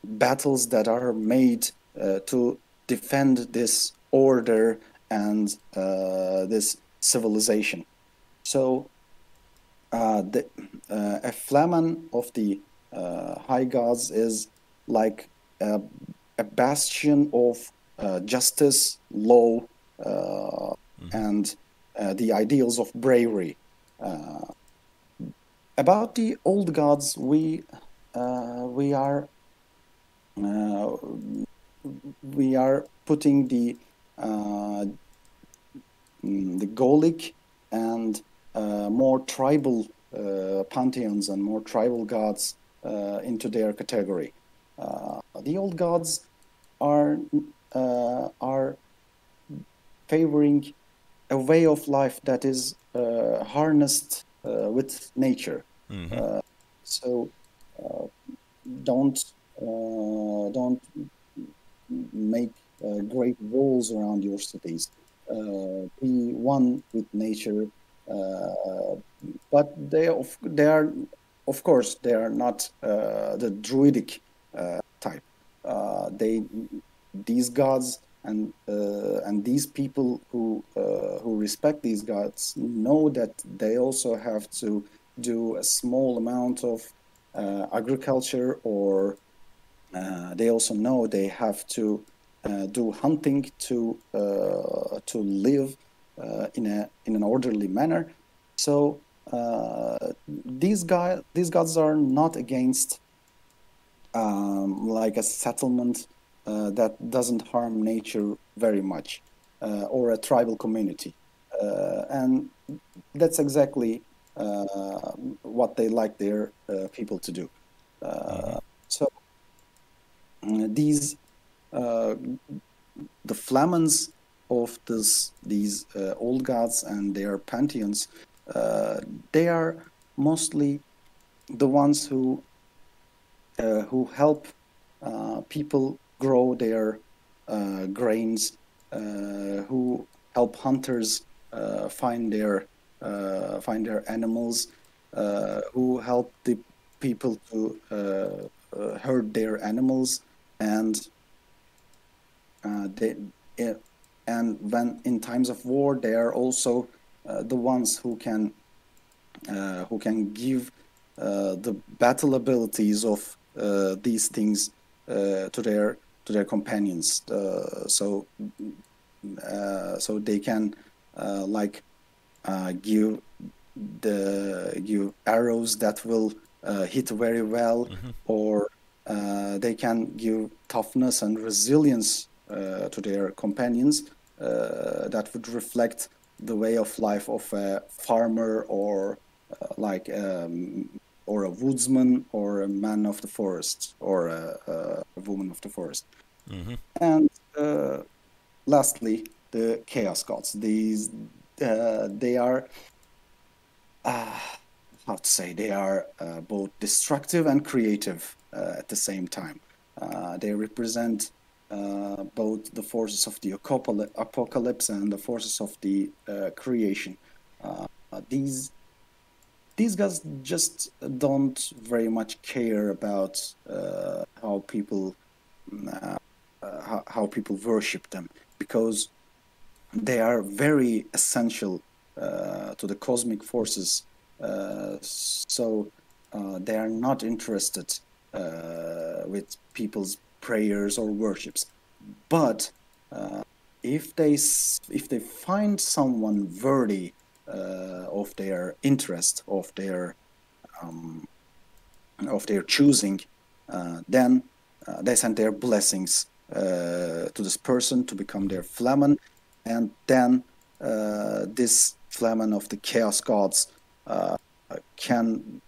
battles that are made uh, to defend this order and uh, this civilization. So uh, the, a flamen of the high gods is like a, a bastion of justice, law, mm. and the ideals of bravery. about the old gods, we we are uh, we are putting the uh, mm, the Gallic and uh, more tribal uh, pantheons and more tribal gods uh, into their category. Uh, the old gods are uh, are favoring a way of life that is harnessed with nature. Mm-hmm. so don't don't make uh, great walls around your cities. Uh, be one with nature. Uh, but they, of, they are, of course, they are not the druidic type. they, these gods and uh, and these people who uh, who respect these gods know that they also have to do a small amount of uh, agriculture or uh, they also know they have to uh, do hunting to uh, to live uh, in a in an orderly manner. So uh, these guys these gods are not against um, like a settlement that doesn't harm nature very much or a tribal community, and that's exactly what they like their people to do. Mm-hmm. So uh, these uh, the flamens of this these uh, old gods and their pantheons uh, they are mostly the ones who uh, who help uh, people grow their grains who help hunters find their find their animals who help the people to uh, herd their animals and uh, they, and when in times of war they are also uh, the ones who can uh, who can give uh, the battle abilities of uh, these things uh, to their to their companions so so they can like give the give arrows that will hit very well mm-hmm. or uh, they can give toughness and resilience uh, to their companions uh, that would reflect the way of life of a farmer or uh, like um, or a woodsman or a man of the forest or a, a woman of the forest. Mm-hmm. And uh, lastly, the chaos gods. These they are how to say they are both destructive and creative uh, at the same time. Uh, they represent uh, both the forces of the apocalypse and the forces of the creation. these these guys just don't very much care about uh, how people uh, how, how, people worship them because they are very essential uh, to the cosmic forces so they are not interested uh, with people's prayers or worships. But uh, if they if they find someone worthy uh, of their interest, of their um, of their choosing, uh, then uh, they send their blessings uh, to this person to become their flamen, and then this flamen of the chaos gods can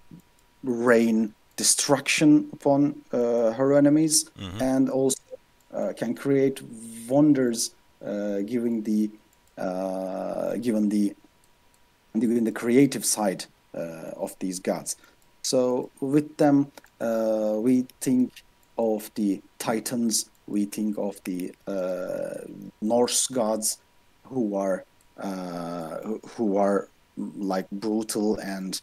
reign destruction upon uh, her enemies mm-hmm. and also uh, can create wonders, uh, giving the uh, given the given the creative side uh, of these gods. So with them, uh, we think of the Titans, we think of the uh, Norse gods, who are uh, who- are like brutal and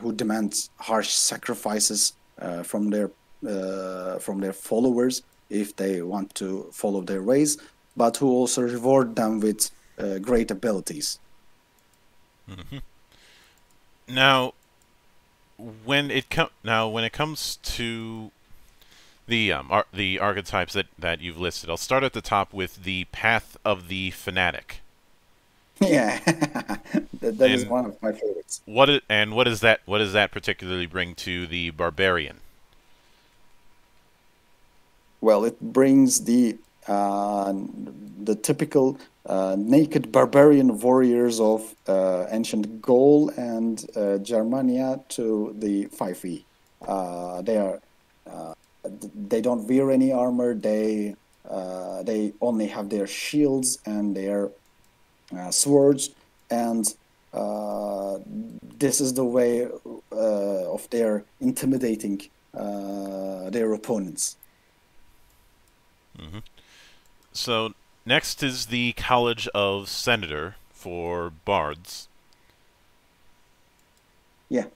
who demands harsh sacrifices uh, from their uh, from their followers if they want to follow their ways, but who also reward them with uh, great abilities. Now, when it com- now when it comes to the um, ar- the archetypes that, that you've listed, I'll start at the top with the path of the fanatic. yeah, that, that is one of my favorites. What i- and what is that? What does that particularly bring to the barbarian? Well, it brings the uh, the typical uh, naked barbarian warriors of uh, ancient Gaul and uh, Germania to the 5e. Uh, they are uh, they don't wear any armor. They uh, they only have their shields and their swords, and uh, this is the way uh, of their intimidating uh, their opponents. So next is the College of Senator for bards, Yeah.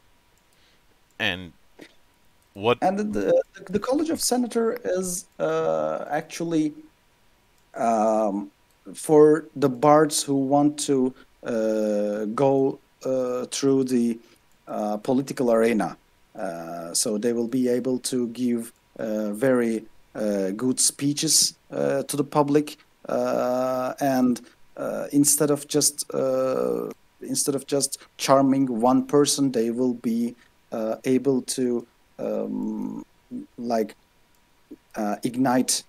and what? And the, the, the College of Senator is uh, actually um, for the bards who want to uh, go uh, through the uh, political arena. So they will be able to give very good speeches to the public, and instead of just instead of just charming one person, they will be able to um, like uh, ignite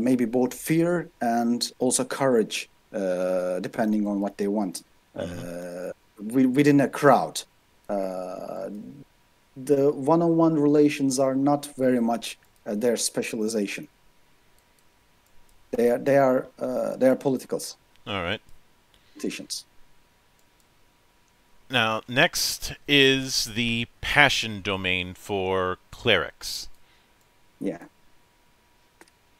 maybe both fear and also courage, uh, depending on what they want. Uh, wi- within a crowd, uh, the one-on-one relations are not very much uh, their specialization. They are they are uh, they are politicals, All right. politicians. Now next is the passion domain for clerics. Yeah.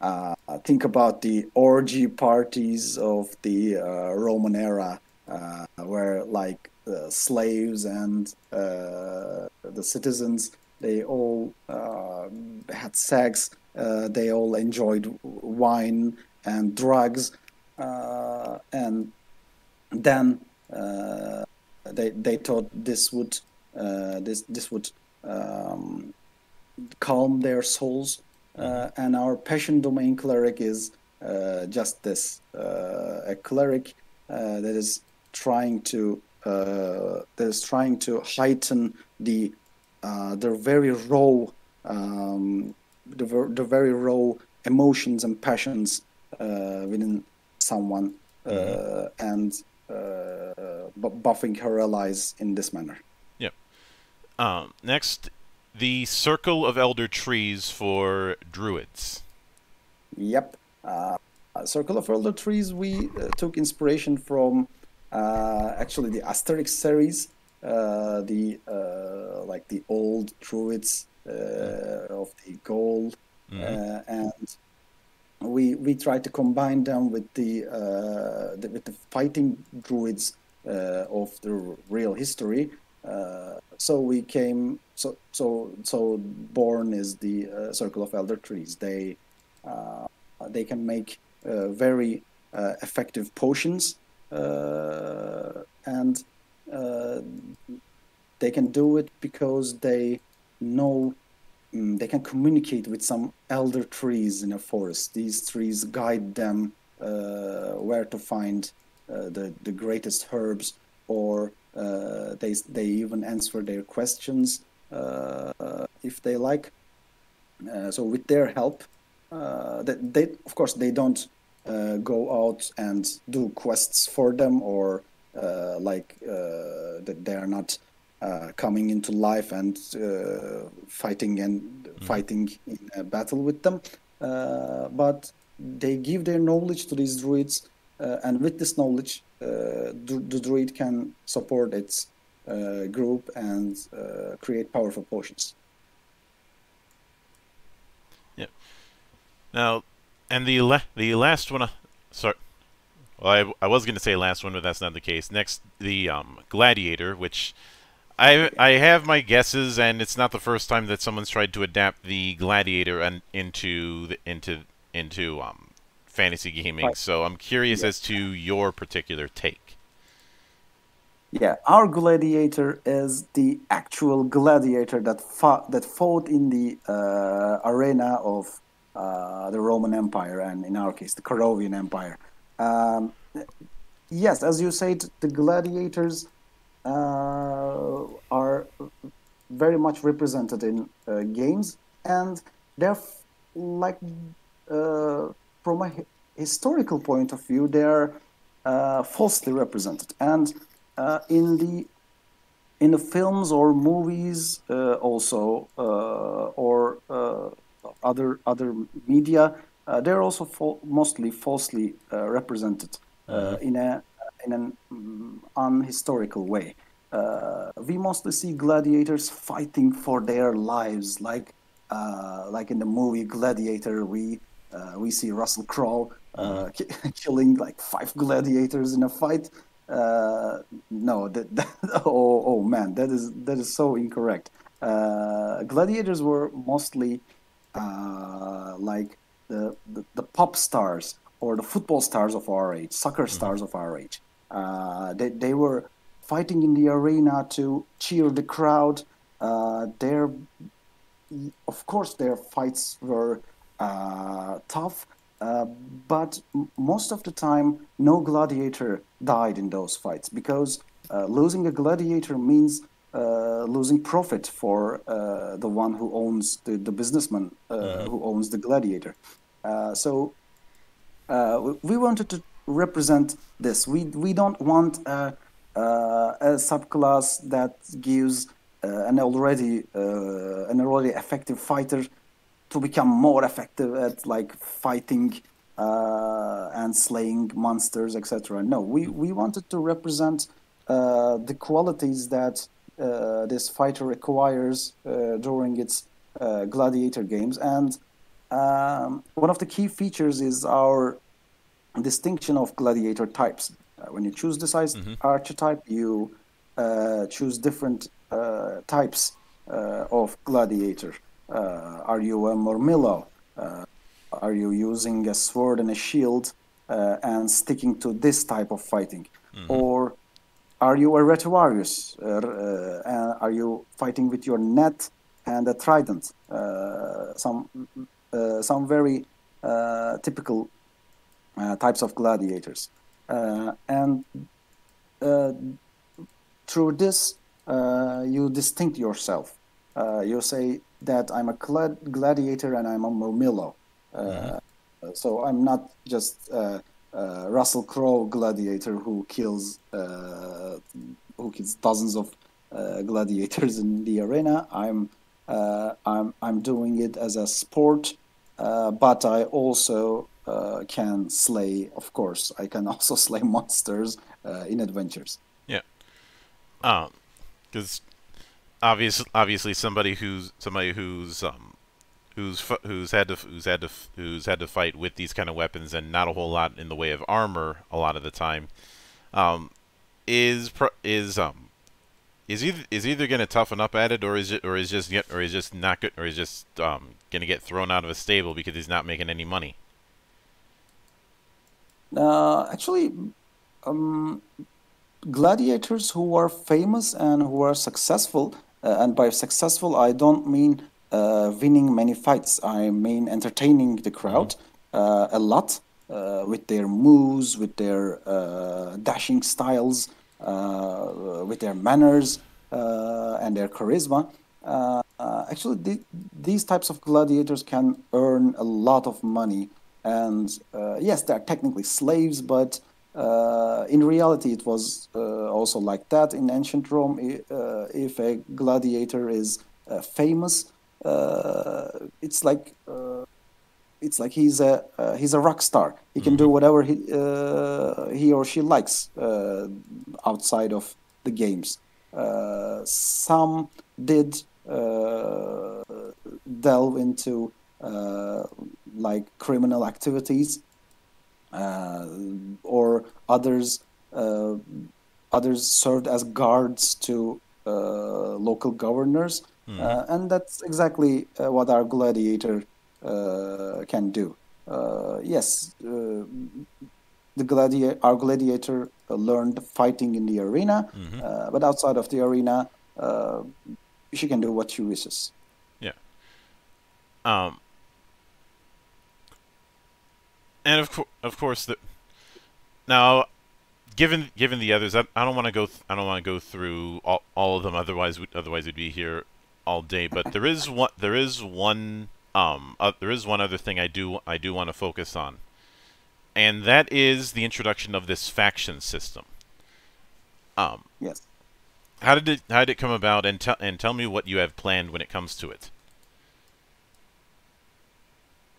Uh, think about the orgy parties of the uh, Roman era, uh, where like slaves and uh, the citizens they all uh, had sex, uh, they all enjoyed wine and drugs, and then they they thought this would this this would um, calm their souls. Uh, and our passion domain cleric is uh, just this uh, a cleric uh, that is trying to uh, that is trying to heighten the uh, the very raw um, the, the very raw emotions and passions uh, within someone uh, and uh, bu- buffing her allies in this manner. Um, next, the Circle of Elder Trees for druids. Yep. Uh, Circle of Elder Trees, we uh, took inspiration from uh, actually the Asterix series, uh, the uh, like the old druids uh, of the Gaul, uh, and we we tried to combine them with the, uh, the with the fighting druids uh, of the real history. Uh, so we came so so so born is the uh, circle of elder trees. They uh, they can make very effective potions and they can do it because they know mm, they can communicate with some elder trees in a forest. These trees guide them uh, where to find uh, the the greatest herbs, or they they even answer their questions uh, if they like. Uh, so with their help, uh, they, they of course they don't uh, go out and do quests for them or uh, like uh, that they are not uh, coming into life and uh, fighting and fighting in a battle with them. Uh, but they give their knowledge to these druids, uh, and with this knowledge, uh, the, the druid can support its uh, group and uh, create powerful potions. Yeah. Now, and the la- the last one, uh, sorry. Well, I, I was going to say last one, but that's not the case. Next, the um, Gladiator, which I I have my guesses, and it's not the first time that someone's tried to adapt the Gladiator and into the, into into um, fantasy gaming. Right. So I'm curious Yeah. as to your particular take. Yeah, our gladiator is the actual gladiator that fought that fought in the uh, arena of uh, the Roman Empire, and in our case, the Carovian Empire. Um, yes, as you said, the gladiators uh, are very much represented in uh, games, and they're f- like uh, from a historical point of view, they're uh, falsely represented, and uh, in the in the films or movies uh, also uh, or uh, other other media, uh, they're also fal- mostly falsely uh, represented uh, in a in an mm, unhistorical way. Uh, we mostly see gladiators fighting for their lives, like uh, like in the movie Gladiator. We uh, we see Russell Crowe uh, ki- killing like five gladiators in a fight. Uh, no, that, that oh, oh man, that is that is so incorrect. Uh, gladiators were mostly uh, like the, the the pop stars or the football stars of our age, soccer stars of our age. Uh, they they were fighting in the arena to cheer the crowd. Uh, their of course their fights were tough, uh, but m- most of the time no gladiator died in those fights because uh, losing a gladiator means uh, losing profit for uh, the one who owns the, the businessman uh, who owns the gladiator. Uh, so uh, we- wanted to represent this. We we don't want a, uh, a subclass that gives uh, an already uh, an already effective fighter to become more effective at like fighting uh, and slaying monsters, etc. No, we we wanted to represent uh, the qualities that uh, this fighter requires uh, during its uh, gladiator games and. Um, one of the key features is our distinction of gladiator types. Uh, when you choose the size archetype, you uh, choose different uh, types uh, of gladiator. Uh, are you a Murmillo? Uh, are you using a sword and a shield uh, and sticking to this type of fighting? Or are you a Retiarius? Uh, uh, are you fighting with your net and a trident? Uh, some uh, some very uh, typical uh, types of gladiators. Uh, and uh, through this, uh, you distinct yourself. Uh, you say that I'm a glad- gladiator and I'm a Murmillo. Uh, So I'm not just uh, uh, Russell Crowe gladiator who kills uh, who kills dozens of uh, gladiators in the arena. I'm uh, I'm I'm doing it as a sport, uh, but I also uh, can slay. Of course, I can also slay monsters uh, in adventures. Yeah. Um, because obvious, obviously, somebody who's somebody who's um, who's who's had to who's had to who's had to fight with these kind of weapons and not a whole lot in the way of armor a lot of the time, um, is is um. Is either is either gonna toughen up at it, or is it, or is just or is just not good, or is just um gonna get thrown out of a stable because he's not making any money. Uh, actually, um, gladiators who are famous and who are successful, and by successful, I don't mean uh, winning many fights. I mean entertaining the crowd uh, a lot uh, with their moves, with their uh, dashing styles, uh, with their manners uh, and their charisma. Uh, uh, actually, the, these types of gladiators can earn a lot of money. And uh, yes, they're technically slaves, but uh, in reality, it was uh, also like that in ancient Rome. If a gladiator is uh, famous, uh, it's like uh, it's like he's a uh, he's a rock star. He can do whatever he uh, he or she likes uh, outside of the games. Uh, some did uh, delve into uh, like criminal activities, uh, or others uh, others served as guards to local governors, uh, and that's exactly uh, what our gladiator uh, can do. Uh, yes, uh, the gladiator, our gladiator uh, learned fighting in the arena, uh, but outside of the arena, uh, she can do what she wishes. Yeah. Um. And of course, of course, the now, given given the others, I, I don't want to go. Th- I don't want to go through all, all of them. Otherwise, we, otherwise we'd be here all day. But there is one. There is one. Um. Uh, there is one other thing I do. I do want to focus on, and that is the introduction of this faction system. Um. Yes. How did it How did it come about? And tell and tell me what you have planned when it comes to it.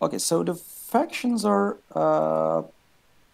Okay, so the factions are uh,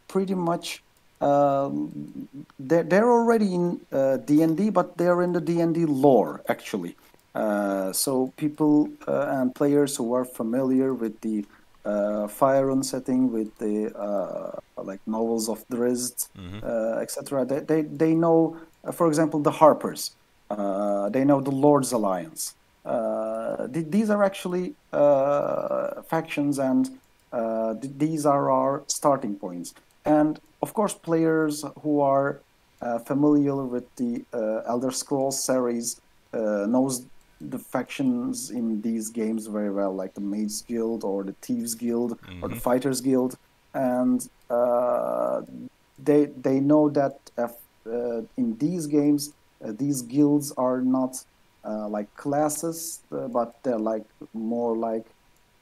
pretty much um, they're they're already in uh, D&D, but they're in the D&D lore actually. Uh, so people uh, and players who are familiar with the uh, Faerun setting, with the uh, like novels of Drizzt, uh, etc. They, they they know, uh, for example, the Harpers. Uh, they know the Lords Alliance. Uh, th- these are actually uh, factions, and uh, th- these are our starting points. And of course, players who are uh, familiar with the uh, Elder Scrolls series uh, knows the factions in these games very well, like the Mages Guild or the Thieves Guild or the Fighters Guild, and uh, they they know that uh, uh, in these games uh, these guilds are not uh, like classes, but they're like more like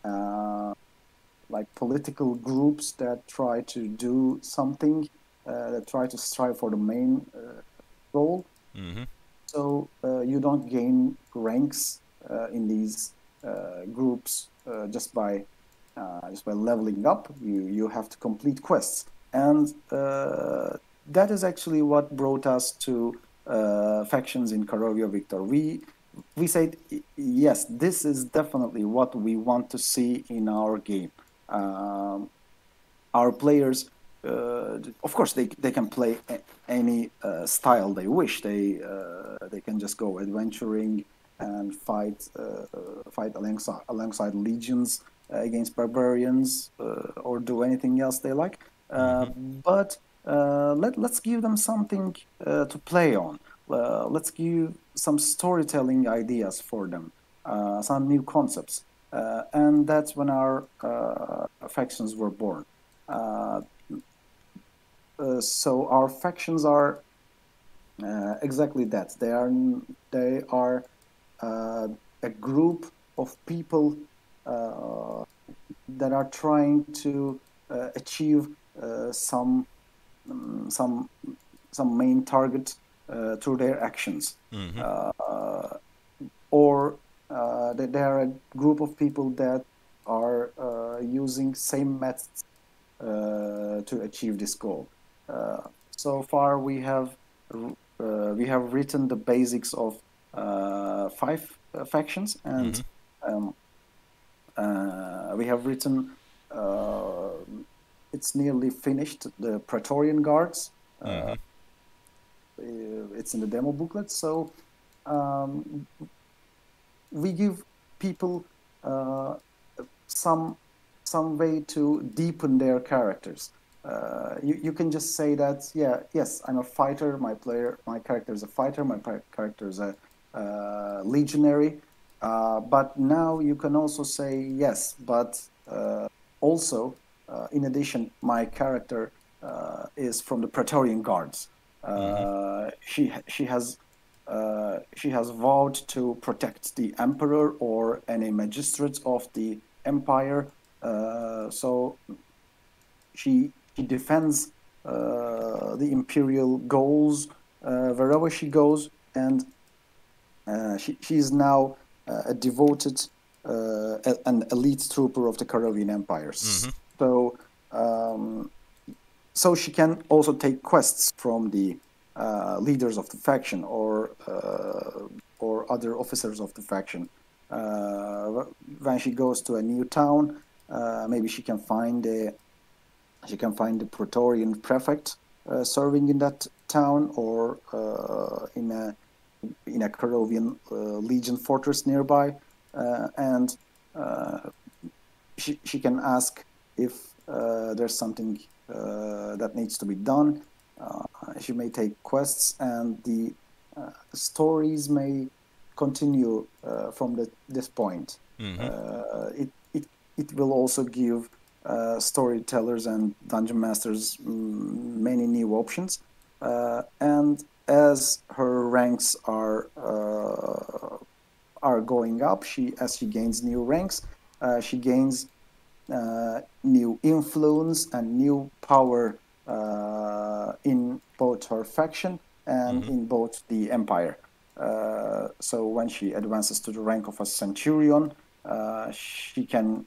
uh, like political groups that try to do something, uh, that try to strive for the main uh, goal. Mm-hmm. So uh, you don't gain ranks uh, in these uh, groups uh, just by uh, just by leveling up. You you have to complete quests, and uh, that is actually what brought us to uh, factions in Carovia Victor. We we said yes, this is definitely what we want to see in our game. Um, our players, uh, of course, they they can play a- any uh, style they wish. They uh, they can just go adventuring and fight uh, fight alongside alongside legions uh, against barbarians uh, or do anything else they like. Uh, But uh, let let's give them something uh, to play on. Uh, let's give some storytelling ideas for them, uh, some new concepts, uh, and that's when our uh, factions were born. Uh, uh, so our factions are uh, exactly that. They are they are uh, a group of people uh, that are trying to uh, achieve uh, some um, some some main target uh, through their actions, Mm-hmm. uh, or uh, they, they are a group of people that are uh, using same methods uh, to achieve this goal. Uh, so far, we have uh, we have written the basics of uh, five uh, factions, and um, uh, we have written. Uh, it's nearly finished. The Praetorian Guards. Uh, it's in the demo booklet. So um, we give people uh, some some way to deepen their characters. Uh, you, you can just say that yeah yes I'm a fighter my player my character is a fighter my character is a uh, legionary. Uh, but now you can also say yes but uh, also uh, in addition my character uh, is from the Praetorian Guards. Uh, she she has uh, she has vowed to protect the emperor or any magistrate of the empire. Uh, so she she defends uh, the imperial goals uh, wherever she goes, and uh, she she is now uh, a devoted uh, an elite trooper of the Carovian empires. Mhm. So, um, so she can also take quests from the uh, leaders of the faction or uh, or other officers of the faction. Uh, when she goes to a new town, uh, maybe she can find a she can find the Praetorian prefect uh, serving in that town or in a in a Carovian uh, legion fortress nearby, and she she can ask if there's something uh, that needs to be done. Uh, she may take quests, and the uh, stories may continue uh, from the, this point. Mhm. Uh, it, it it will also give uh, storytellers and dungeon masters mm, many new options. Uh, and as her ranks are uh, are going up, she as she gains new ranks, uh, she gains uh, new influence and new power uh, in both her faction and in both the empire. Uh, so when she advances to the rank of a centurion, uh, she can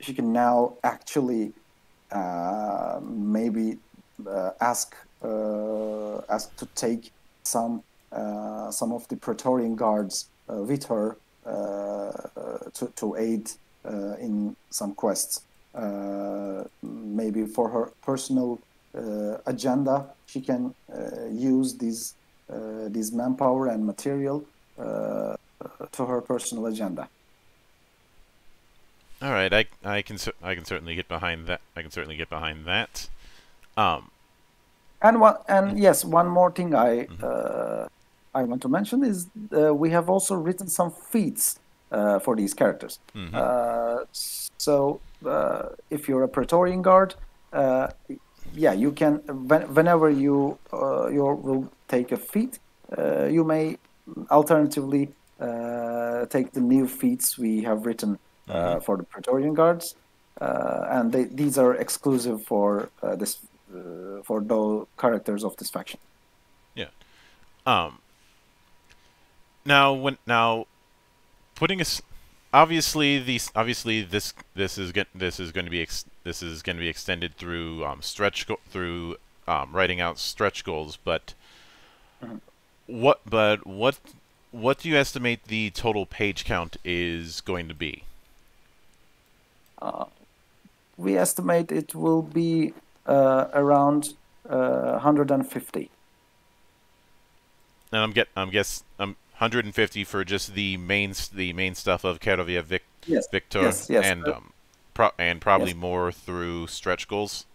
she can now actually uh, maybe uh, ask uh, ask to take some uh, some of the Praetorian guards uh, with her uh, to to aid uh, in some quests. Uh, maybe for her personal uh, agenda, she can uh, use these uh, this manpower and material uh, to her personal agenda. All right, I I can I can certainly get behind that. I can certainly get behind that. Um, And one, and yes, one more thing I uh, I want to mention is uh, we have also written some feats uh, for these characters. Uh, so uh, if you're a Praetorian guard, uh, yeah, you can when, whenever you uh, you will take a feat, uh, you may alternatively uh, take the new feats we have written uh, for the Praetorian guards, uh, and they, these are exclusive for uh, this uh, for the characters of this faction. yeah. Um. Now when now, putting us, obviously these obviously this this is get this is going to be ex- this is going to be extended through um stretch go- through um writing out stretch goals, but what but what what do you estimate the total page count is going to be? We estimate it will be uh, around uh, 150. And I'm get I'm guess I'm 150 for just the main the main stuff of Carovia Vic, Yes, Victor yes, yes, and uh, um pro- and probably yes. more through stretch goals.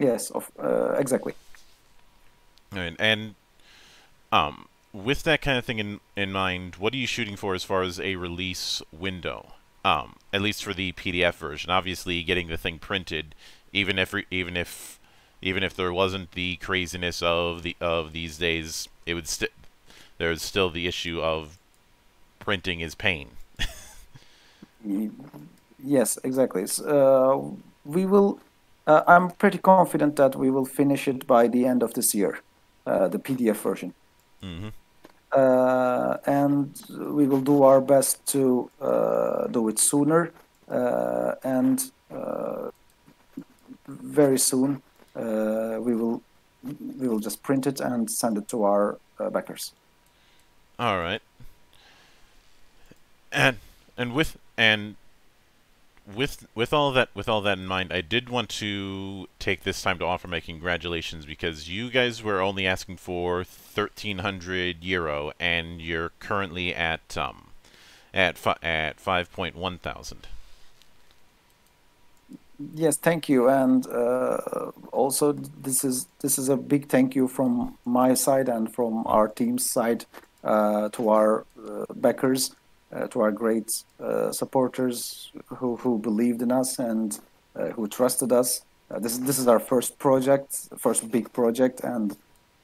Yes, of uh, exactly. And, and um with that kind of thing in in mind, what are you shooting for as far as a release window? Um, at least for the PDF version. Obviously, getting the thing printed, even if even if even if there wasn't the craziness of the of these days, it would still there's still the issue of printing is pain. Yes, exactly. S- Uh, we will. Uh, I'm pretty confident that we will finish it by the end of this year, uh, the PDF version. hmm uh, and we will do our best to uh, do it sooner uh, and uh, very soon uh, we will we will just print it and send it to our uh, backers. All right. And and with and with with all that with all that in mind, I did want to take this time to offer my congratulations because you guys were only asking for thirteen hundred euro, and you're currently at um at fi- at five point one thousand. Yes, thank you, and uh, also this is this is a big thank you from my side and from our team's side uh, to our uh, backers, to our great uh, supporters who who believed in us and uh, who trusted us. Uh, this this is our first project, first big project, and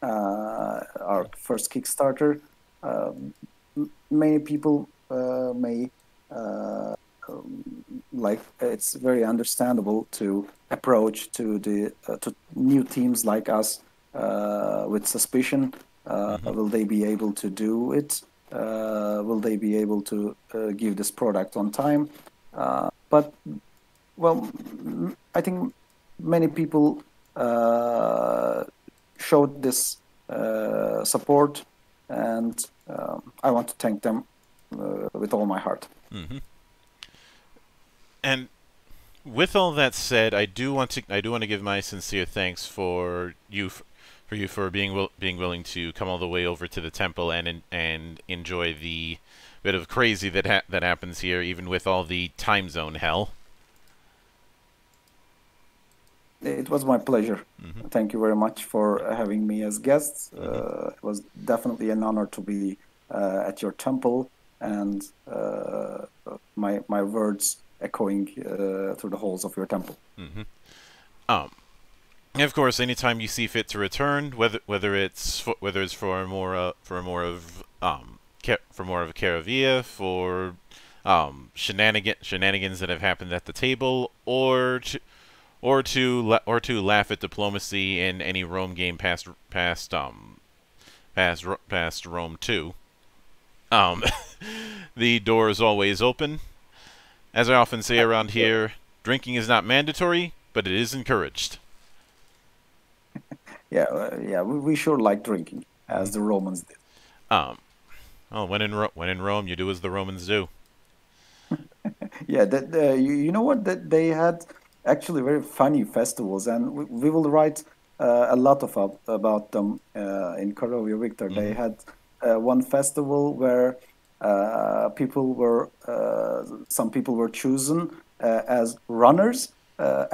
uh, our first Kickstarter. Um, many people uh, may. Uh, like it's very understandable to approach to the uh, to new teams like us uh, with suspicion. Uh, Will they be able to do it? Uh, will they be able to uh, give this product on time? Uh, but well, I think many people showed this support, and um, I want to thank them with all my heart. Mm-hmm. And with all that said, I do want to I do want to give my sincere thanks for you for you for being will, being willing to come all the way over to the temple and and enjoy the bit of crazy that ha that happens here, even with all the time zone hell. It was my pleasure. Mm -hmm. Thank you very much for having me as guest. Mm -hmm. uh, it was definitely an honor to be uh, at your temple and uh, my my words echoing uh, through the halls of your temple. Mm -hmm. Um, and of course, anytime you see fit to return, whether whether it's for, whether it's for more uh, for more of um for more of a Carovia, for um shenanigan shenanigans that have happened at the table, or to or to or to laugh at diplomacy in any Rome game past past um past past Rome two. Um, the door is always open. As I often say around here, drinking is not mandatory, but it is encouraged. Yeah, uh, yeah, we, we sure like drinking, as the Romans did. Um, well, when in Ro when in Rome, you do as the Romans do. yeah, that uh, you, you know what? That they had actually very funny festivals, and we, we will write uh, a lot of about them uh, in Carovia Victor. Mm -hmm. They had uh, one festival where uh, people were some people were chosen as runners,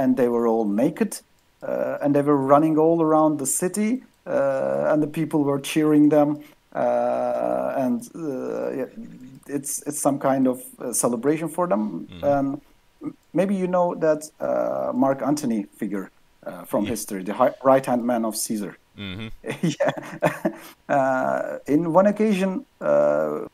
and they were all naked uh, and they were running all around the city, uh, and the people were cheering them. Uh, and yeah, it's it's some kind of celebration for them. Mm-hmm. And maybe you know that Mark Antony figure from yeah. history, the right hand man of Caesar. Mm-hmm. yeah. uh, in one occasion, uh,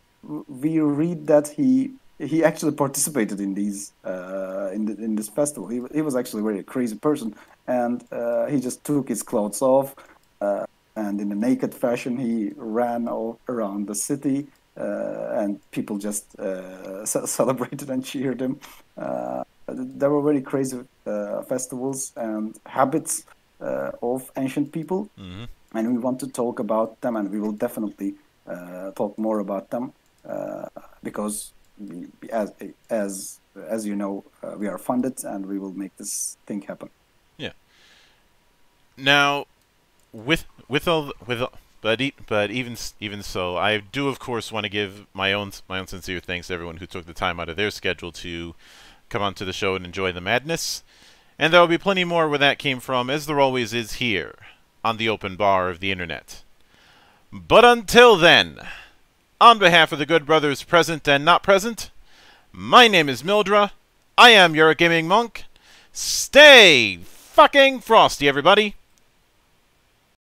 we read that he he actually participated in these uh, in the, in this festival. He, he was actually a very crazy person, and uh, he just took his clothes off, uh, and in a naked fashion he ran all around the city, uh, and people just uh, celebrated and cheered him. Uh, there were very crazy festivals and habits of ancient people, mm-hmm. and we want to talk about them, and we will definitely talk more about them because as as as you know, uh, we are funded and we will make this thing happen. Yeah. Now, with with all with all, but e but even even so, I do of course want to give my own my own sincere thanks to everyone who took the time out of their schedule to come onto the show and enjoy the madness. And there will be plenty more where that came from, as there always is here on the open bar of the internet. But until then. On behalf of the good brothers present and not present, my name is Mildra. I am your gaming monk. Stay fucking frosty, everybody.